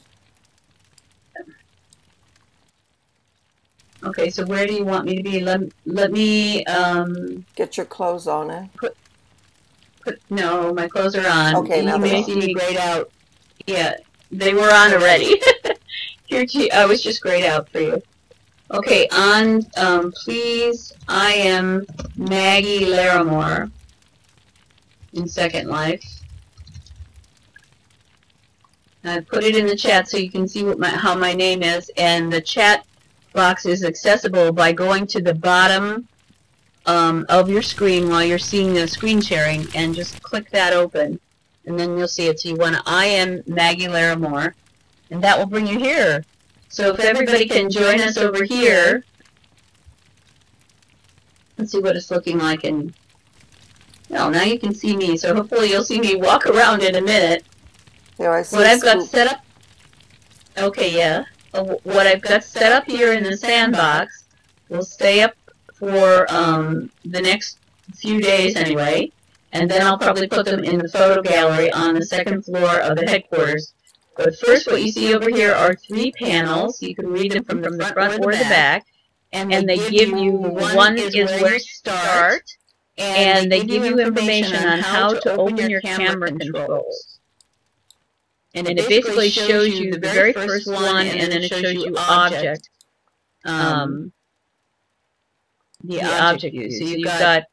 Okay, so where do you want me to be? Let let me um Get your clothes on, eh? put. No, my clothes are on. Okay, now you they're may on. see me grayed out. Yeah, they were on already. [LAUGHS] Here, gee, I was just grayed out for you. Okay, on. Um, please. I am Maggie Larimore in Second Life. I put it in the chat so you can see what my, how my name is, and the chat box is accessible by going to the bottom um, of your screen while you're seeing the screen sharing, and just click that open, and then you'll see it. You want I am Maggie Larimore, and that will bring you here. So if everybody can join us over here, let's see what it's looking like, and well, now you can see me. So hopefully you'll see me walk around in a minute There, I see. what I've got set up. Okay, yeah. Uh, What I've got set up here in the sandbox will stay up for um, the next few days anyway, and then I'll probably put them in the photo gallery on the second floor of the headquarters. But first, what you see over here are three panels. You can read them from the front or the back, and they give you one is where to start, and they give you information on how to open your camera controls. And it basically shows you the very first one, and then it shows you object. Um, the object view. So you've got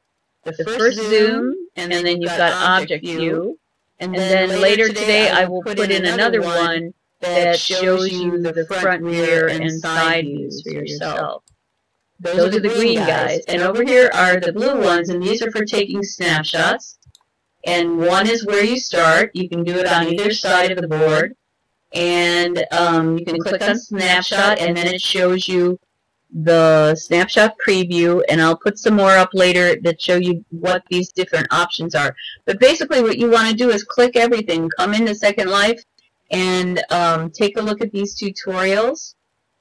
the first zoom, and then you've got object view. And then later today I will put in another one that shows you the front, rear, and side views for yourself. Those are the green guys. And over here are the blue ones, and these are for taking snapshots. And one is where you start. You can do it on either side of the board. And um, you can click on snapshot, and then it shows you the snapshot preview and I'll put some more up later that show you what these different options are. But basically what you want to do is click everything, come into Second Life and um, take a look at these tutorials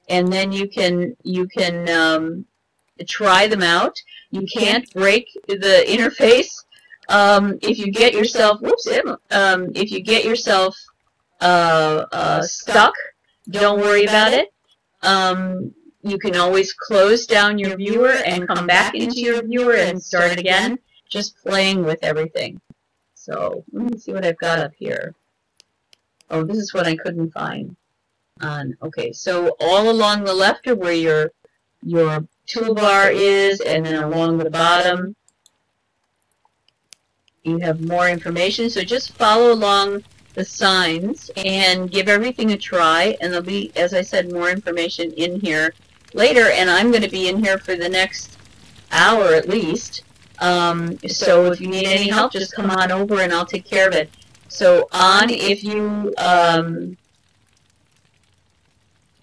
and then you can you can um, try them out. You can't break the interface um, if you get yourself whoops um, if you get yourself uh, uh, stuck. Don't worry about it. Um, you can always close down your viewer and come back into your viewer and start again, just playing with everything. So let me see what I've got up here. Oh, this is what I couldn't find. On okay, so all along the left are where your your toolbar is, and then along the bottom you have more information. So just follow along the signs and give everything a try, and there'll be, as I said, more information in here later, and I'm going to be in here for the next hour at least. Um, so if you need any help, just come on over and I'll take care of it. So on, if you, um,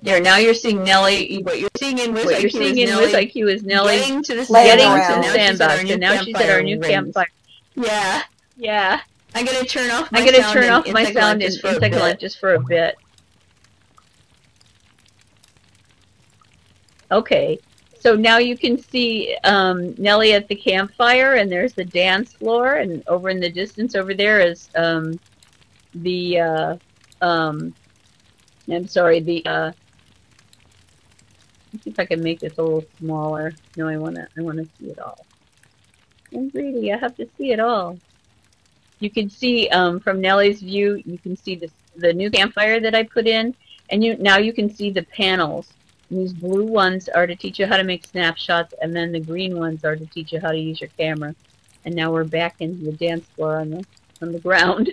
there, now you're seeing Nellie, what you're seeing in what you're seeing in WizIQ is Nellie getting to the, getting to the sandbox, and now she's at our new campfire. Yeah. Yeah. I'm going to turn off I'm going to turn off my sound in, in Second Life just for a bit. Okay, so now you can see um, Nellie at the campfire, and there's the dance floor, and over in the distance over there is um, the, uh, um, I'm sorry, the, uh, let's see if I can make this a little smaller. No, I want to, I want to see it all. I'm greedy, I have to see it all. You can see um, from Nellie's view, you can see the, the new campfire that I put in, and you now you can see the panels these blue ones are to teach you how to make snapshots, and then the green ones are to teach you how to use your camera. And now we're back into the dance floor on the on the ground.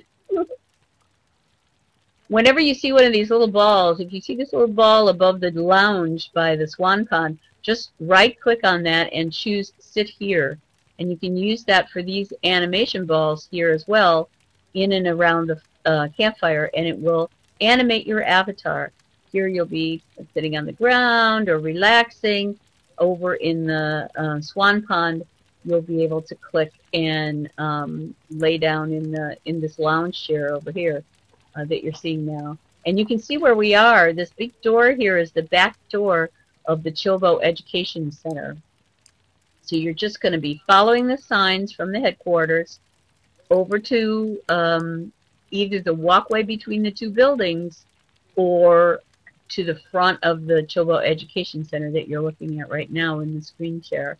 Whenever you see one of these little balls, if you see this little ball above the lounge by the swan pond, just right click on that and choose sit here. And you can use that for these animation balls here as well in and around the uh, campfire and it will animate your avatar. Here you'll be sitting on the ground or relaxing. Over in the uh, swan pond, you'll be able to click and um, lay down in the in this lounge chair over here uh, that you're seeing now. And you can see where we are. This big door here is the back door of the Chilbo Education Center. So you're just going to be following the signs from the headquarters over to um, either the walkway between the two buildings or to the front of the Chilbo Education Center that you're looking at right now in the screen share.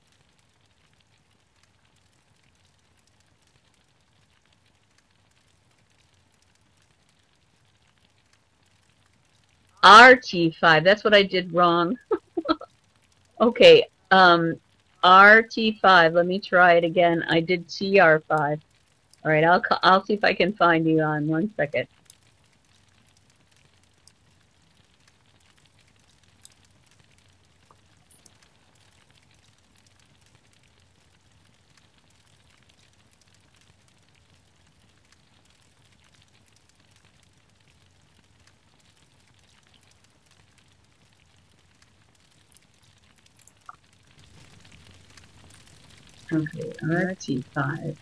RT5, that's what I did wrong. [LAUGHS] okay, um, RT5, let me try it again. I did TR5. All right, I'll, I'll see if I can find you on one second. Okay, RT5.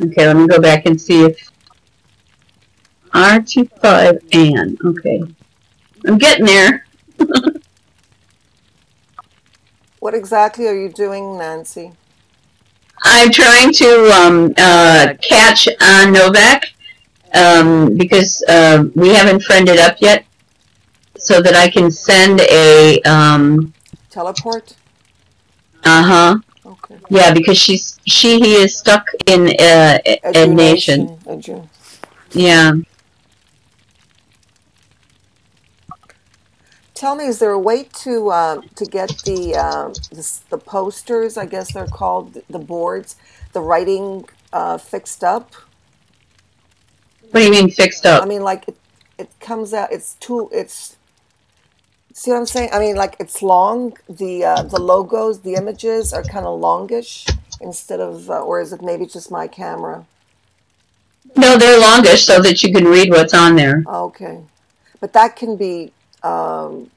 Okay, let me go back and see if RT5 Ann. Okay. I'm getting there. [LAUGHS] what exactly are you doing, Nancy? I'm trying to um, uh, catch on Novak um, because uh, we haven't friended up yet, so that I can send a um, teleport. Uh huh. Okay. Yeah, because she's she he is stuck in uh, EduNation. Yeah. Tell me, is there a way to uh, to get the, uh, the, the posters? I guess they're called the boards, the writing uh, fixed up. What do you mean fixed up? I mean, like it, it comes out. It's too. It's see what I'm saying. I mean, like it's long. The uh, the logos, the images are kind of longish instead of, uh, or is it maybe just my camera? No, they're longish so that you can read what's on there. Okay, but that can be um,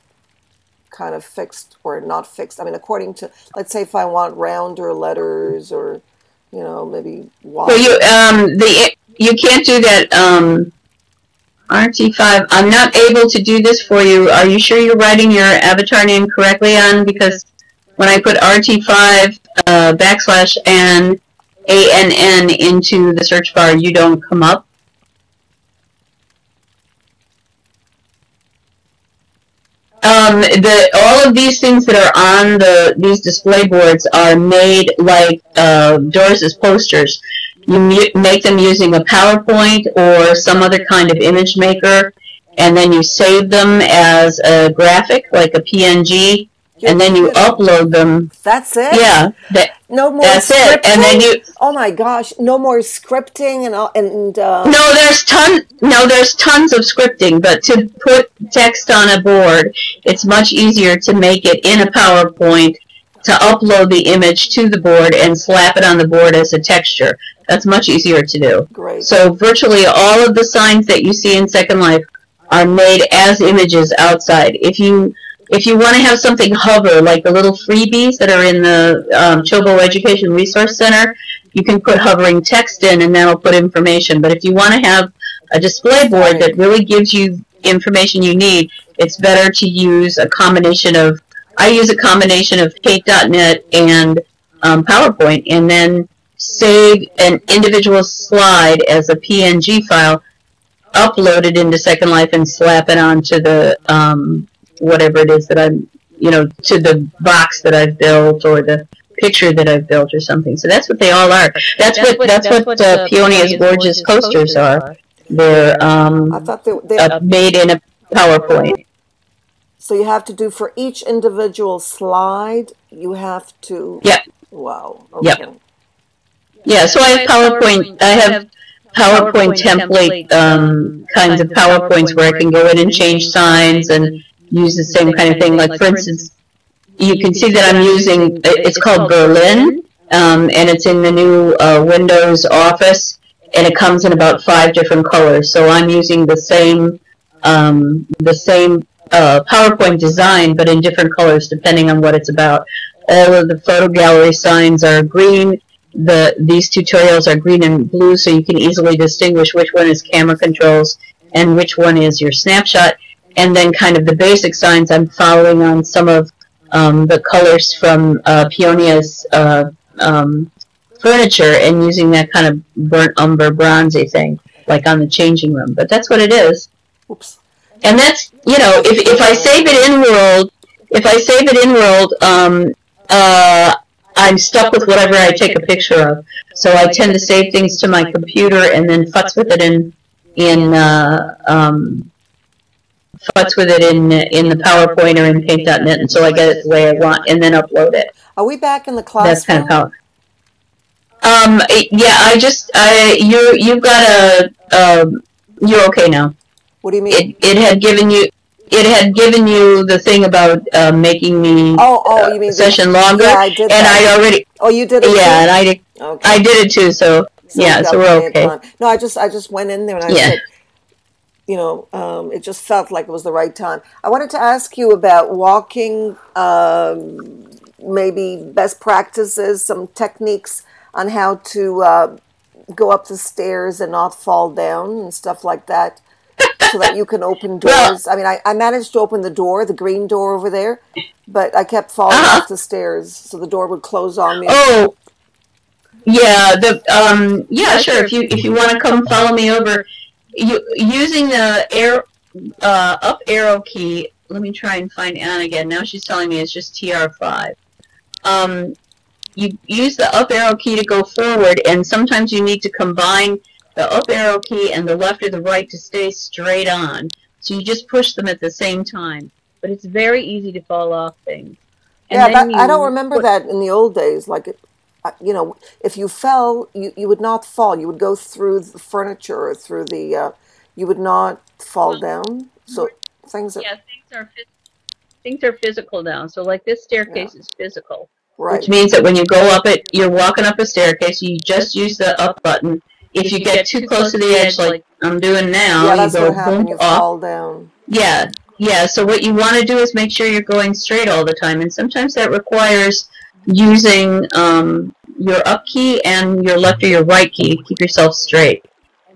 kind of fixed or not fixed? I mean, according to, let's say if I want rounder letters or, you know, maybe wide. Well, you, um, the, you can't do that, um, RT5. I'm not able to do this for you. Are you sure you're writing your avatar name correctly on? Because when I put RT5 uh, backslash and ANN into the search bar, you don't come up. Um, the all of these things that are on the these display boards are made like uh, Doris's posters. You make them using a PowerPoint or some other kind of image maker, and then you save them as a graphic, like a PNG, and then you upload them. That's it. Yeah, that, no more. That's scripting? it. And then you. Oh my gosh! No more scripting and all, and. Uh... No, there's ton. No, there's tons of scripting, but to put text on a board, it's much easier to make it in a PowerPoint to upload the image to the board and slap it on the board as a texture. That's much easier to do. Great. So virtually all of the signs that you see in Second Life are made as images outside. If you if you want to have something hover, like the little freebies that are in the um, Chilbo Education Resource Center, you can put hovering text in and that'll put information. But if you want to have a display board that really gives you information you need, it's better to use a combination of, I use a combination of Paint.net and um, PowerPoint and then save an individual slide as a PNG file, upload it into Second Life and slap it onto the um, whatever it is that I'm, you know, to the box that I've built or the picture that I've built or something. So that's what they all are. That's, that's what, that's, that's what, uh, Peonia's gorgeous posters are. They're um, I thought they, they uh, made in a PowerPoint. So you have to do for each individual slide. You have to. Yeah. Wow. Okay. Yep. Yeah. So I have PowerPoint. I have PowerPoint template um, kinds of PowerPoints where I can go in and change signs and use the same kind of thing. Like, for instance, you can see that I'm using, it's called Berlin, um, and it's in the new uh, Windows Office, and it comes in about five different colors. So I'm using the same, um, the same uh, PowerPoint design, but in different colors depending on what it's about. All of the photo gallery signs are green. The these tutorials are green and blue, so you can easily distinguish which one is camera controls and which one is your snapshot and then kind of the basic signs I'm following on some of um, the colors from uh, Peonia's uh, um, furniture and using that kind of burnt umber bronzy thing, like on the changing room. But that's what it is. Oops. And that's, you know, if, if I save it in world, if I save it in world, um, uh, I'm stuck with whatever I take a picture of. So I tend to save things to my computer and then futz with it in, in, uh, um, futz with it in in the PowerPoint or in Paint.net until I get it the way I want, and then upload it. Are we back in the class? That's kind of how. Um. Yeah. I just. I. You. You've got a. Um. You're okay now. What do you mean? It. It had given you. It had given you the thing about uh, making me oh oh you mean session longer. Yeah, I did. And that. I already. Oh, you did it. Yeah, too? and I did. Okay. I did it too. So, so yeah, so we're okay. No, I just I just went in there and I yeah. said you know, um, it just felt like it was the right time. I wanted to ask you about walking, um, maybe best practices, some techniques on how to uh, go up the stairs and not fall down and stuff like that so that you can open [LAUGHS] doors. I mean, I, I managed to open the door, the green door over there, but I kept falling uh-huh. off the stairs, so the door would close on me. Oh, yeah, the um, yeah, sure. If you if you want to come follow me over, you using the air uh, up arrow key. Let me try and find Anne again. Now she's telling me it's just TR5. Um, you use the up arrow key to go forward, and sometimes you need to combine the up arrow key and the left or the right to stay straight on. So you just push them at the same time. But it's very easy to fall off things. And yeah, that, I don't remember put, that in the old days. Like, you know, if you fell, you, you would not fall. You would go through the furniture or through the, uh, you would not fall well, down. So things are. Yeah, things are, things are physical now. So, like, this staircase yeah. is physical. Right. Which means that when you go up it, you're walking up a staircase, you just use the up button if you get too close to the edge, like I'm doing now, yeah, that's you go what happened. You off. fall down. Yeah, yeah. So what you want to do is make sure you're going straight all the time, and sometimes that requires using um, your up key and your left or your right key. Keep yourself straight,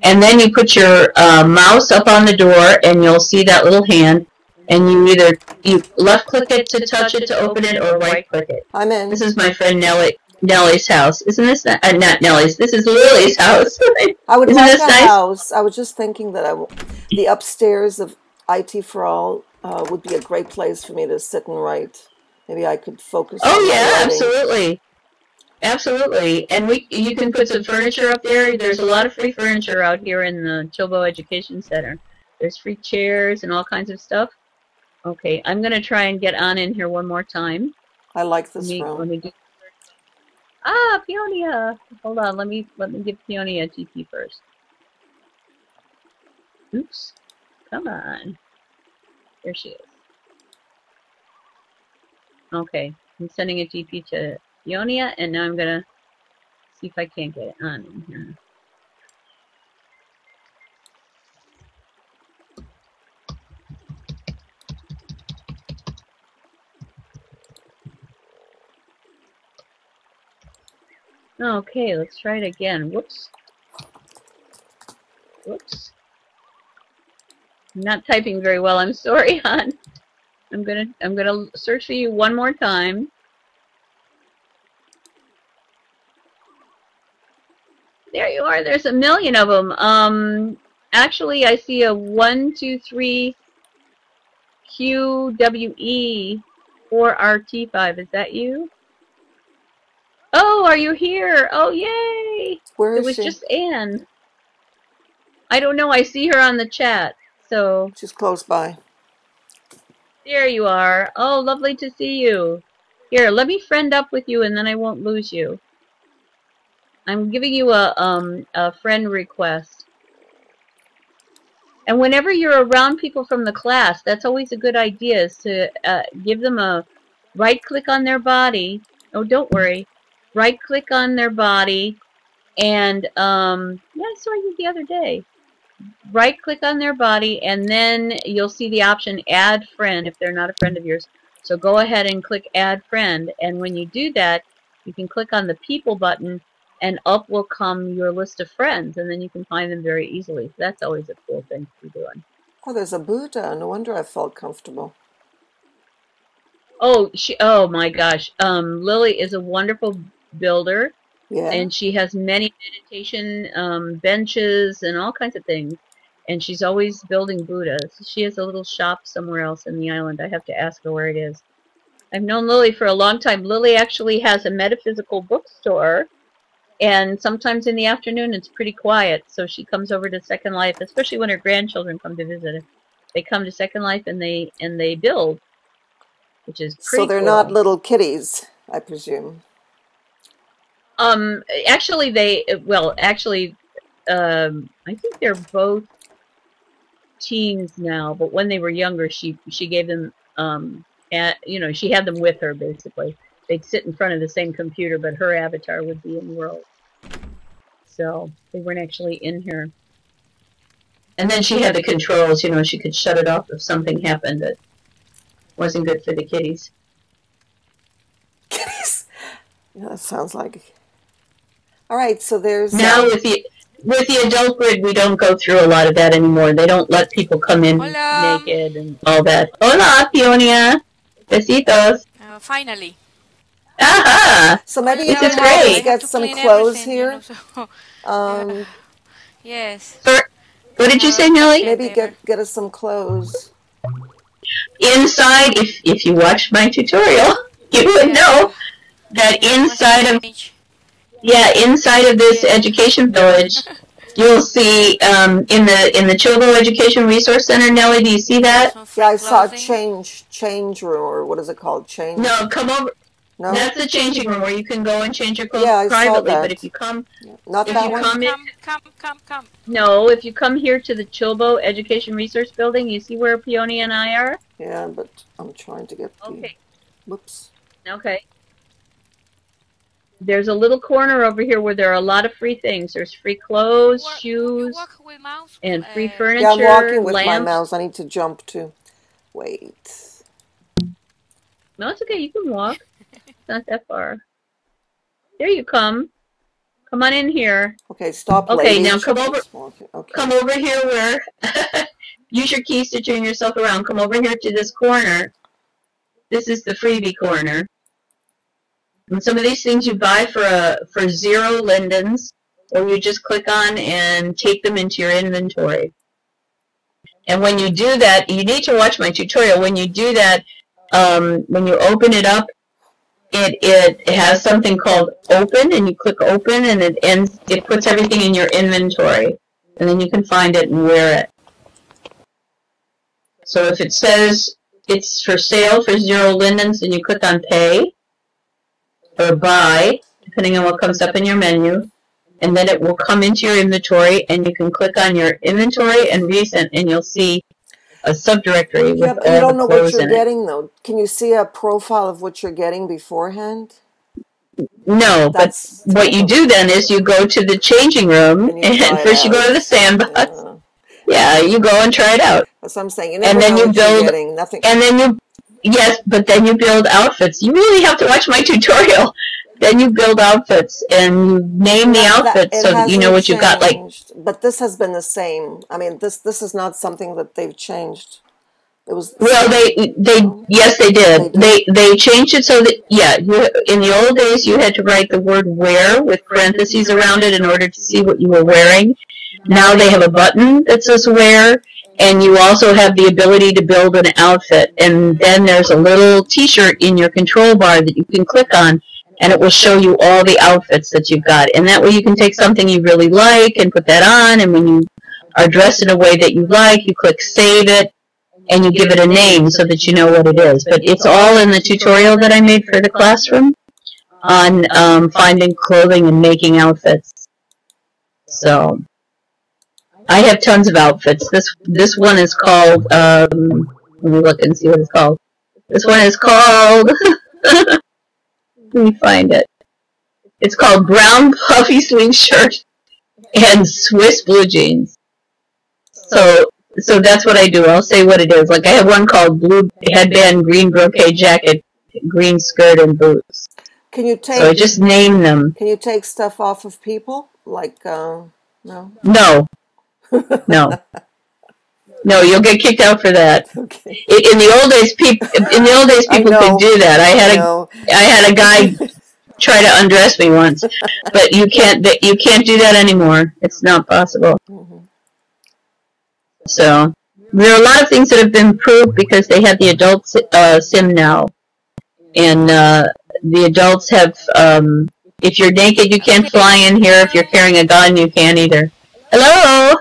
and then you put your uh, mouse up on the door, and you'll see that little hand. And you either you left click it to touch it to open it, or right click it. I'm in. This is my friend Nellie. Nellie's house. Isn't this uh, not Nellie's? This is Lily's house. [LAUGHS] I would Isn't like a nice? house. I was just thinking that I w- the upstairs of IT for All uh, would be a great place for me to sit and write. Maybe I could focus. Oh yeah, absolutely, absolutely. And we you can put some furniture up there. There's a lot of free furniture out here in the Chilbo Education Center. There's free chairs and all kinds of stuff. Okay, I'm gonna try and get on in here one more time. I like this let me, room. Let me do Ah, Peonia! Hold on, let me let me give Peonia a TP first. Oops. Come on. There she is. Okay, I'm sending a GP to Peonia, and now I'm gonna see if I can't get it on in here. Okay, let's try it again. Whoops. Whoops. I'm not typing very well. I'm sorry, [LAUGHS] hon. I'm gonna I'm gonna search for you one more time. There you are. There's a million of them. Um, actually, I see a one, two, three, Q W E, four R T five. Is that you? Oh, are you here? Oh, yay! Where is it was she? just Anne. I don't know. I see her on the chat. So she's close by. There you are. Oh, lovely to see you. Here, let me friend up with you, and then I won't lose you. I'm giving you a um a friend request. And whenever you're around people from the class, that's always a good idea is to uh, give them a right click on their body. Oh, don't worry right click on their body and um, yeah, I saw you the other day. Right click on their body and then you'll see the option add friend if they're not a friend of yours. So go ahead and click add friend and when you do that you can click on the people button and up will come your list of friends and then you can find them very easily. That's always a cool thing to be doing. Oh, there's a Buddha. No wonder I felt comfortable. Oh, she. Oh my gosh. Um, Lily is a wonderful builder. Yeah. And she has many meditation um, benches and all kinds of things. And she's always building Buddhas. She has a little shop somewhere else in the island. I have to ask her where it is. I've known Lily for a long time. Lily actually has a metaphysical bookstore. And sometimes in the afternoon it's pretty quiet. So she comes over to Second Life, especially when her grandchildren come to visit. They come to Second Life and they and they build, which is So they're cool. not little kitties, I presume. Um, actually, they well, actually, um, I think they're both teens now. But when they were younger, she she gave them, um, at, you know, she had them with her basically. They'd sit in front of the same computer, but her avatar would be in the world. So they weren't actually in here. And then she had the controls. You know, she could shut it off if something happened that wasn't good for the kitties. Kitties. Yeah, [LAUGHS] that sounds like All right, so there's now with the with the adult grid, we don't go through a lot of that anymore. They don't let people come in Hola. naked and all that. Hola, Peonia. Besitos. Uh, finally. Aha! So maybe This you is can great. help I get some clothes here. [LAUGHS] Um, [SIGHS] yes. For- what did you say, Nelly? maybe get get us some clothes. Inside, if if you watched my tutorial, [LAUGHS] you would know that inside of yeah, inside of this education village, you'll see um, in the in the Chilbo Education Resource Center. Nelly, do you see that? Yeah, I saw clothing. change change room or what is it called? Change. No, come over. No, That's the changing room where you can go and change your clothes Yeah, privately. But if you come, not if that you one. come in, Come, come, come, come. No, if you come here to the Chilbo Education Resource Building, you see where Peony and I are? Yeah, but I'm trying to get the. Okay, Whoops. okay. There's a little corner over here where there are a lot of free things. There's free clothes, Walk- shoes, mouse, and free uh, furniture, Yeah, I'm walking with my mouse. I need to jump to. Wait. No, it's okay. You can walk. [LAUGHS] It's not that far. There you come. Come on in here. Okay, stop. Okay, lady. now come over- Okay. come over here where [LAUGHS] use your keys to turn yourself around. Come over here to this corner. This is the freebie corner. And some of these things you buy for a for zero lindens, or you just click on and take them into your inventory. And when you do that, you need to watch my tutorial. When you do that, um, when you open it up, it, it has something called open, and you click open, and it ends. It puts everything in your inventory and then you can find it and wear it. So if it says it's for sale for zero lindens, then you click on pay or buy, depending on what comes up in your menu, and then it will come into your inventory, and you can click on your inventory and recent, and you'll see a subdirectory with Yeah, but you don't know what you're in it. getting though. Can you see a profile of what you're getting beforehand? No, but That's what you do then is you go to the changing room, And you [LAUGHS] and, first you go to the sandbox. Yeah. Yeah, you go and try it out. That's what I'm saying. You And then you build- getting. Nothing. And then you, yes, but then you build outfits. You really have to watch my [LAUGHS] tutorial. Then you build outfits and you name the outfits so that you know what you've got. Like, but this has been the same. I mean, this this is not something that they've changed. It was well, they, they, yes, they did. They They, they changed it so that, yeah, you, in the old days, you had to write the word wear with parentheses around it in order to see what you were wearing. Now they have a button that says wear, and you also have the ability to build an outfit. And then there's a little T-shirt in your control bar that you can click on, and it will show you all the outfits that you've got. And that way, you can take something you really like and put that on. And when you are dressed in a way that you like, you click save it, and you give it a name so that you know what it is. But it's all in the tutorial that I made for the classroom on um, finding clothing and making outfits. So I have tons of outfits. This this one is called. Um, let me look and see what it's called. This one is called. [LAUGHS] let me find it. It's called brown puffy sleeve shirt and Swiss blue jeans. So so that's what I do. I'll say what it is. Like I have one called blue headband, green brocade jacket, green skirt, and boots. Can you take So I just name them. Can you take stuff off of people? Like, uh, no? No, no, no. You'll get kicked out for that. [LAUGHS] Okay. In the old days, people in the old days people could do that. I had a had a guy [LAUGHS] try to undress me once, but you can't you can't do that anymore. It's not possible. Mhm. So there are a lot of things that have been improved because they have the adult uh, sim now, and uh, the adults have. Um, if you're naked, you can't fly in here. If you're carrying a gun, you can't either. Hello.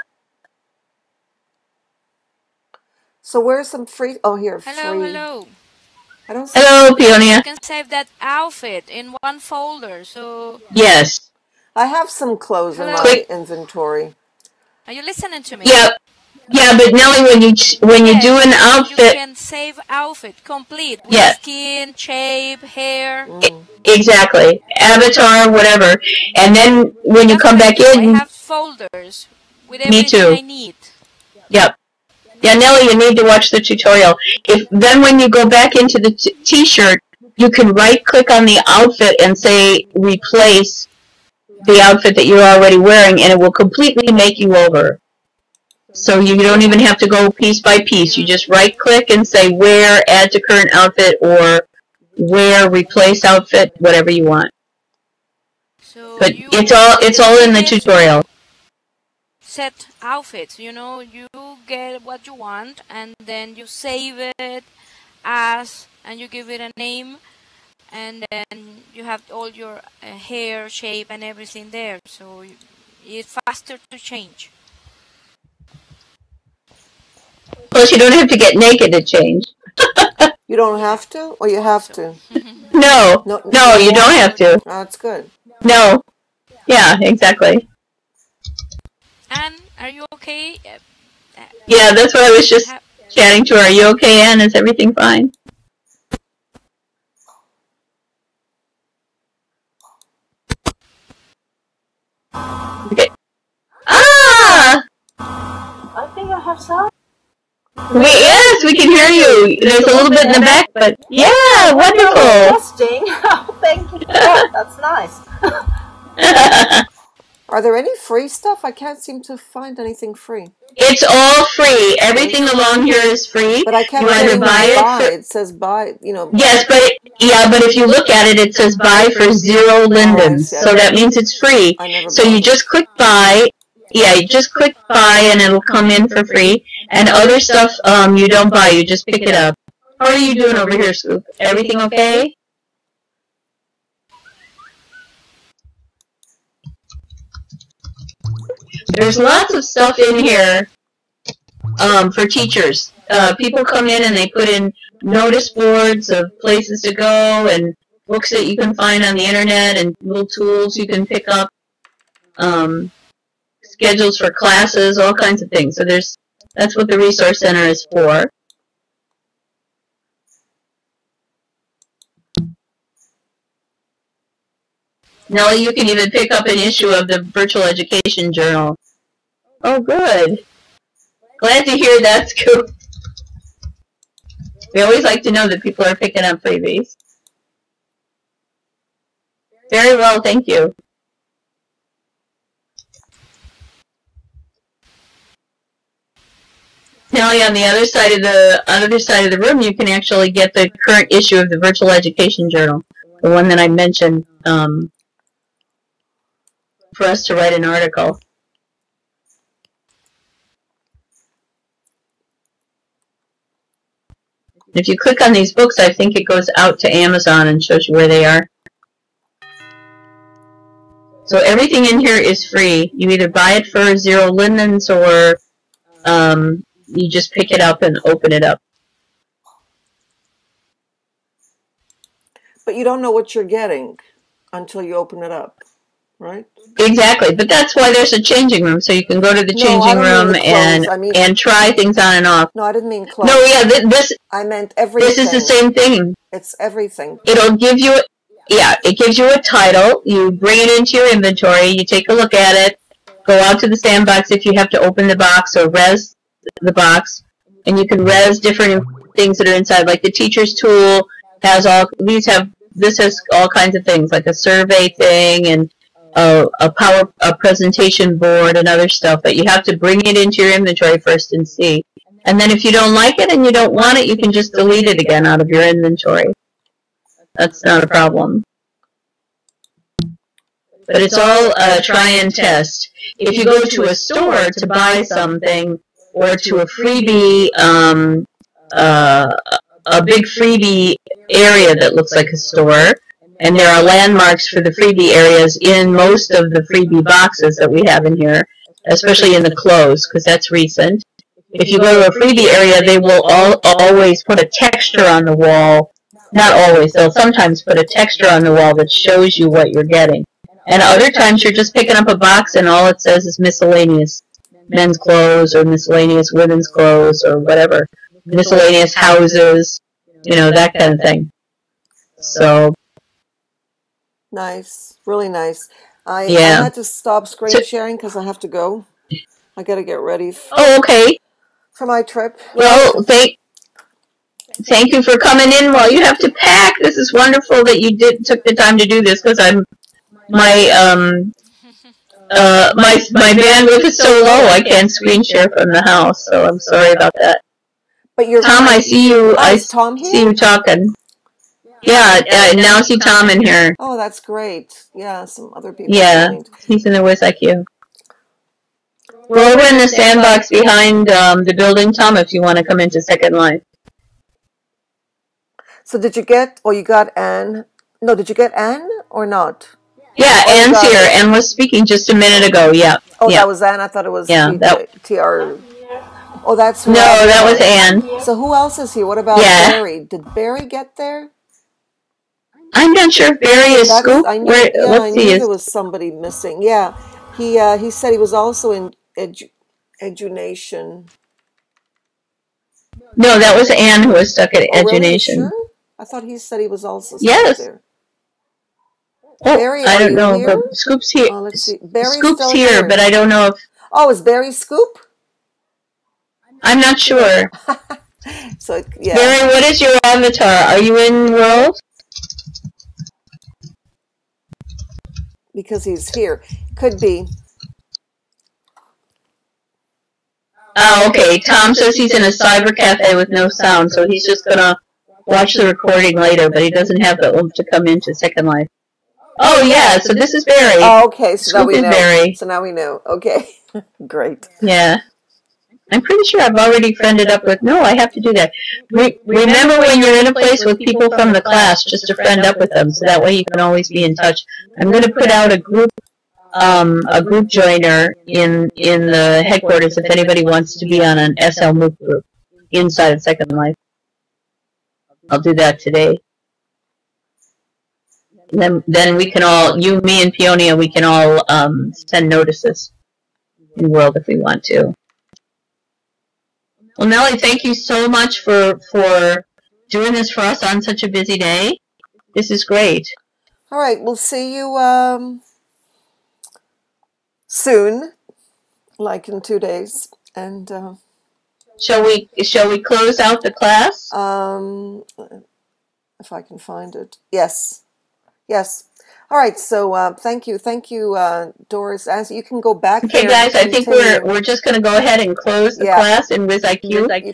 So where's some free? Oh, here, Hello, free. hello. I don't see. Hello, Peonia. You can save that outfit in one folder. So, Yes. I have some clothes in my Quick. inventory. are you listening to me? Yep. Yeah, but Nelly, when you ch- when you do an outfit, You can save outfit complete with Yeah. skin, shape, hair. Mm. exactly, avatar, whatever, and then when you come back I in, have folders with Me everything too. I need. Yep. Yeah, Nelly, you need to watch the tutorial. If then when you go back into the t- t-shirt, you can right click on the outfit and say replace the outfit that you're already wearing and it will completely make you over. So you don't even have to go piece by piece. You just right click and say wear, add to current outfit, or wear, replace outfit, whatever you want. So But you it's all it's all in the tutorial. Set outfits. You know, you get what you want, and then you save it as, and you give it a name, and then you have all your uh, hair shape and everything there. So it's faster to change. Plus, you don't have to get naked to change. [LAUGHS] You don't have to, or you have to. No, No, no, you don't have to. Oh, that's good. No. Yeah, exactly. And are you okay? Uh, Yeah, that's what I was just ha- chatting to her. Are you okay, Anne? Is everything fine? Okay. Ah! I think I have sound. We, yes, we can hear you. There's a little bit in the back, but yeah, wonderful. Testing. Thank you. [LAUGHS] That's nice. [LAUGHS] Are there any free stuff? I can't seem to find anything free. it's all free. Everything along here is free. But I can't You either buy it buy. for- It says buy. You know. Yes, but yeah, but if you look at it, it says buy for zero lindens, see. so that means it's free. So you just click buy. Yeah, you just click buy, and it'll come in for free. And other stuff, um, you don't buy. You just pick it up. How are you doing over here, Scoop? Everything okay? There's lots of stuff in here um, for teachers. Uh, people come in and they put in notice boards of places to go and books that you can find on the internet and little tools you can pick up, um, schedules for classes, all kinds of things. So there's that's what the resource center is for. Nellie, you can even pick up an issue of the Virtual Education Journal. Oh, good. Glad to hear that, Scoop. We always like to know that people are picking up freebies. Very well, thank you. Nellie, on the other side of the other side of the room, you can actually get the current issue of the Virtual Education Journal, the one that I mentioned um, for us to write an article. If you click on these books, I think it goes out to Amazon and shows you where they are. So everything in here is free. You either buy it for zero lindens or um, you just pick it up and open it up. But you don't know what you're getting until you open it up, right? Exactly, but that's why there's a changing room, so you can go to the No, changing room the and I mean- and try things on and off. No, I didn't mean clothes. No, yeah, th- this I meant everything. this is the same thing. It's everything. It'll give you, yeah, it gives you a title. You bring it into your inventory. You take a look at it. Go out to the sandbox if you have to open the box or res the box, and you can res different things that are inside. Like the teacher's tool has all these have this has all kinds of things like a survey thing and a, a power a presentation board and other stuff. But you have to bring it into your inventory first and see. And then if you don't like it and you don't want it, you can just delete it again out of your inventory. That's not a problem. But it's all uh, try and test. If you go to a store to buy something or to a freebie, um, uh, a big freebie area that looks like a store, and there are landmarks for the freebie areas in most of the freebie boxes that we have in here, especially in the clothes, because that's recent. If you go to a freebie area, they will all, always put a texture on the wall. Not always, they'll sometimes put a texture on the wall that shows you what you're getting. And other times you're just picking up a box and all it says is miscellaneous men's clothes or miscellaneous women's clothes or whatever. Miscellaneous houses, you know, that kind of thing. So, Nice, really nice. I, Yeah. I had to stop screen So- sharing because I have to go. I got to get ready f- oh, okay. for my trip. Well, thank, thank you for coming in while you have to pack. This is wonderful that you did took the time to do this because I'm my um uh, my my bandwidth is so low I can't screen share from the house, so I'm sorry about that. But you're Tom, I see you. I Tom see you talking. Yeah, uh, now I see Tom in here. Oh, that's great. Yeah, some other people. Yeah. joined. He's in the WizIQ. We're over in the sandbox behind um, the building, Tom. If you want to come into Second Life. So did you get? Oh, you got Anne. No, did you get Anne or not? Yeah, Oh, you here. it. Anne was speaking just a minute ago. Yeah. Oh, yeah. that was Anne. I thought it was Yeah, TJ that- TR. Oh, that's No, right. that was Anne. So who else is here? What about Yeah. Barry? Did Barry get there? I'm not sure if Barry is Scoop. I knew, Where, yeah, I let's knew see. there Is, was somebody missing. Yeah, he uh, he said he was also in edu- EduNation. no, that was Anne who was stuck at Oh, really? Sure? I thought he said he was also stuck Yes. there. Oh, Barry, I don't know, here? but Scoop's here. Oh, let's see. Barry's Scoop's here, here. but I don't know if Oh, is Barry Scoop? I'm not sure. [LAUGHS] So yeah. Barry, what is your avatar? Are you in World? Because he's here. Could be. Oh, okay. Tom says he's in a cyber cafe with no sound, so he's just gonna watch the recording later, but he doesn't have the oomph to come into Second Life. Oh yeah, so this is Barry. Oh, okay. So now we know. Barry. So now we know. Okay. [LAUGHS] Great. Yeah. I'm pretty sure I've already friended up with. No, I have to do that. Re- remember when you're in a place with people from the class, just to friend up with them, so that way you can always be in touch. I'm going to put out a group, um, a group joiner in in the headquarters if anybody wants to be on an SLMOOC group inside of Second Life. I'll do that today. And then then we can all, you, me, and Peonia, we can all um, send notices in World if we want to. Well, Nellie, thank you so much for for doing this for us on such a busy day. This is great. All right. We'll see you um, soon, like in two days, and. Uh, Shall we shall we close out the class? Um, if I can find it. Yes. Yes. All right. So uh, thank you. Thank you, uh, Doris. As you can go back Okay, there guys, I think we're we're just going to go ahead and close the Yeah. class in WizIQ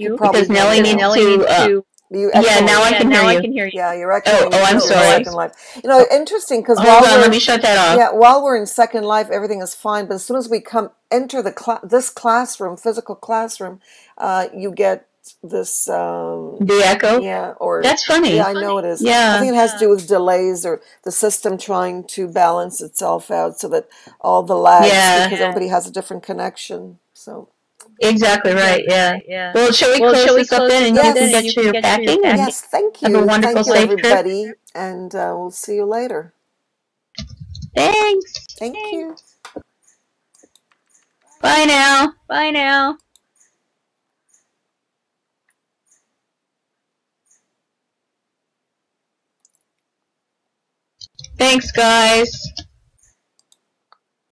You could probably because Nellie do needs that. to. Uh, You yeah, echoing. now I can hear you. Yeah, you're echoing. oh, oh I'm sorry. Second Life. You know, interesting because Hold while on, we're let me shut that off. yeah, while we're in Second Life, everything is fine. But as soon as we come enter the cla- this classroom, physical classroom, uh, you get this. Um, The echo. yeah, or That's funny. Yeah, I know it is. Yeah. I think it has to do with delays or the system trying to balance itself out so that all the lags Yeah. because everybody has a different connection. So Exactly right. Yeah. Yeah. Well, shall we Well, close shall we this up then, and this you can get you to your get to your packing? packing? Yes, thank Have you, a wonderful, thank you, safe trip. everybody, and uh, we'll see you later. thanks. Thank you. Bye now. Bye now. Thanks, guys.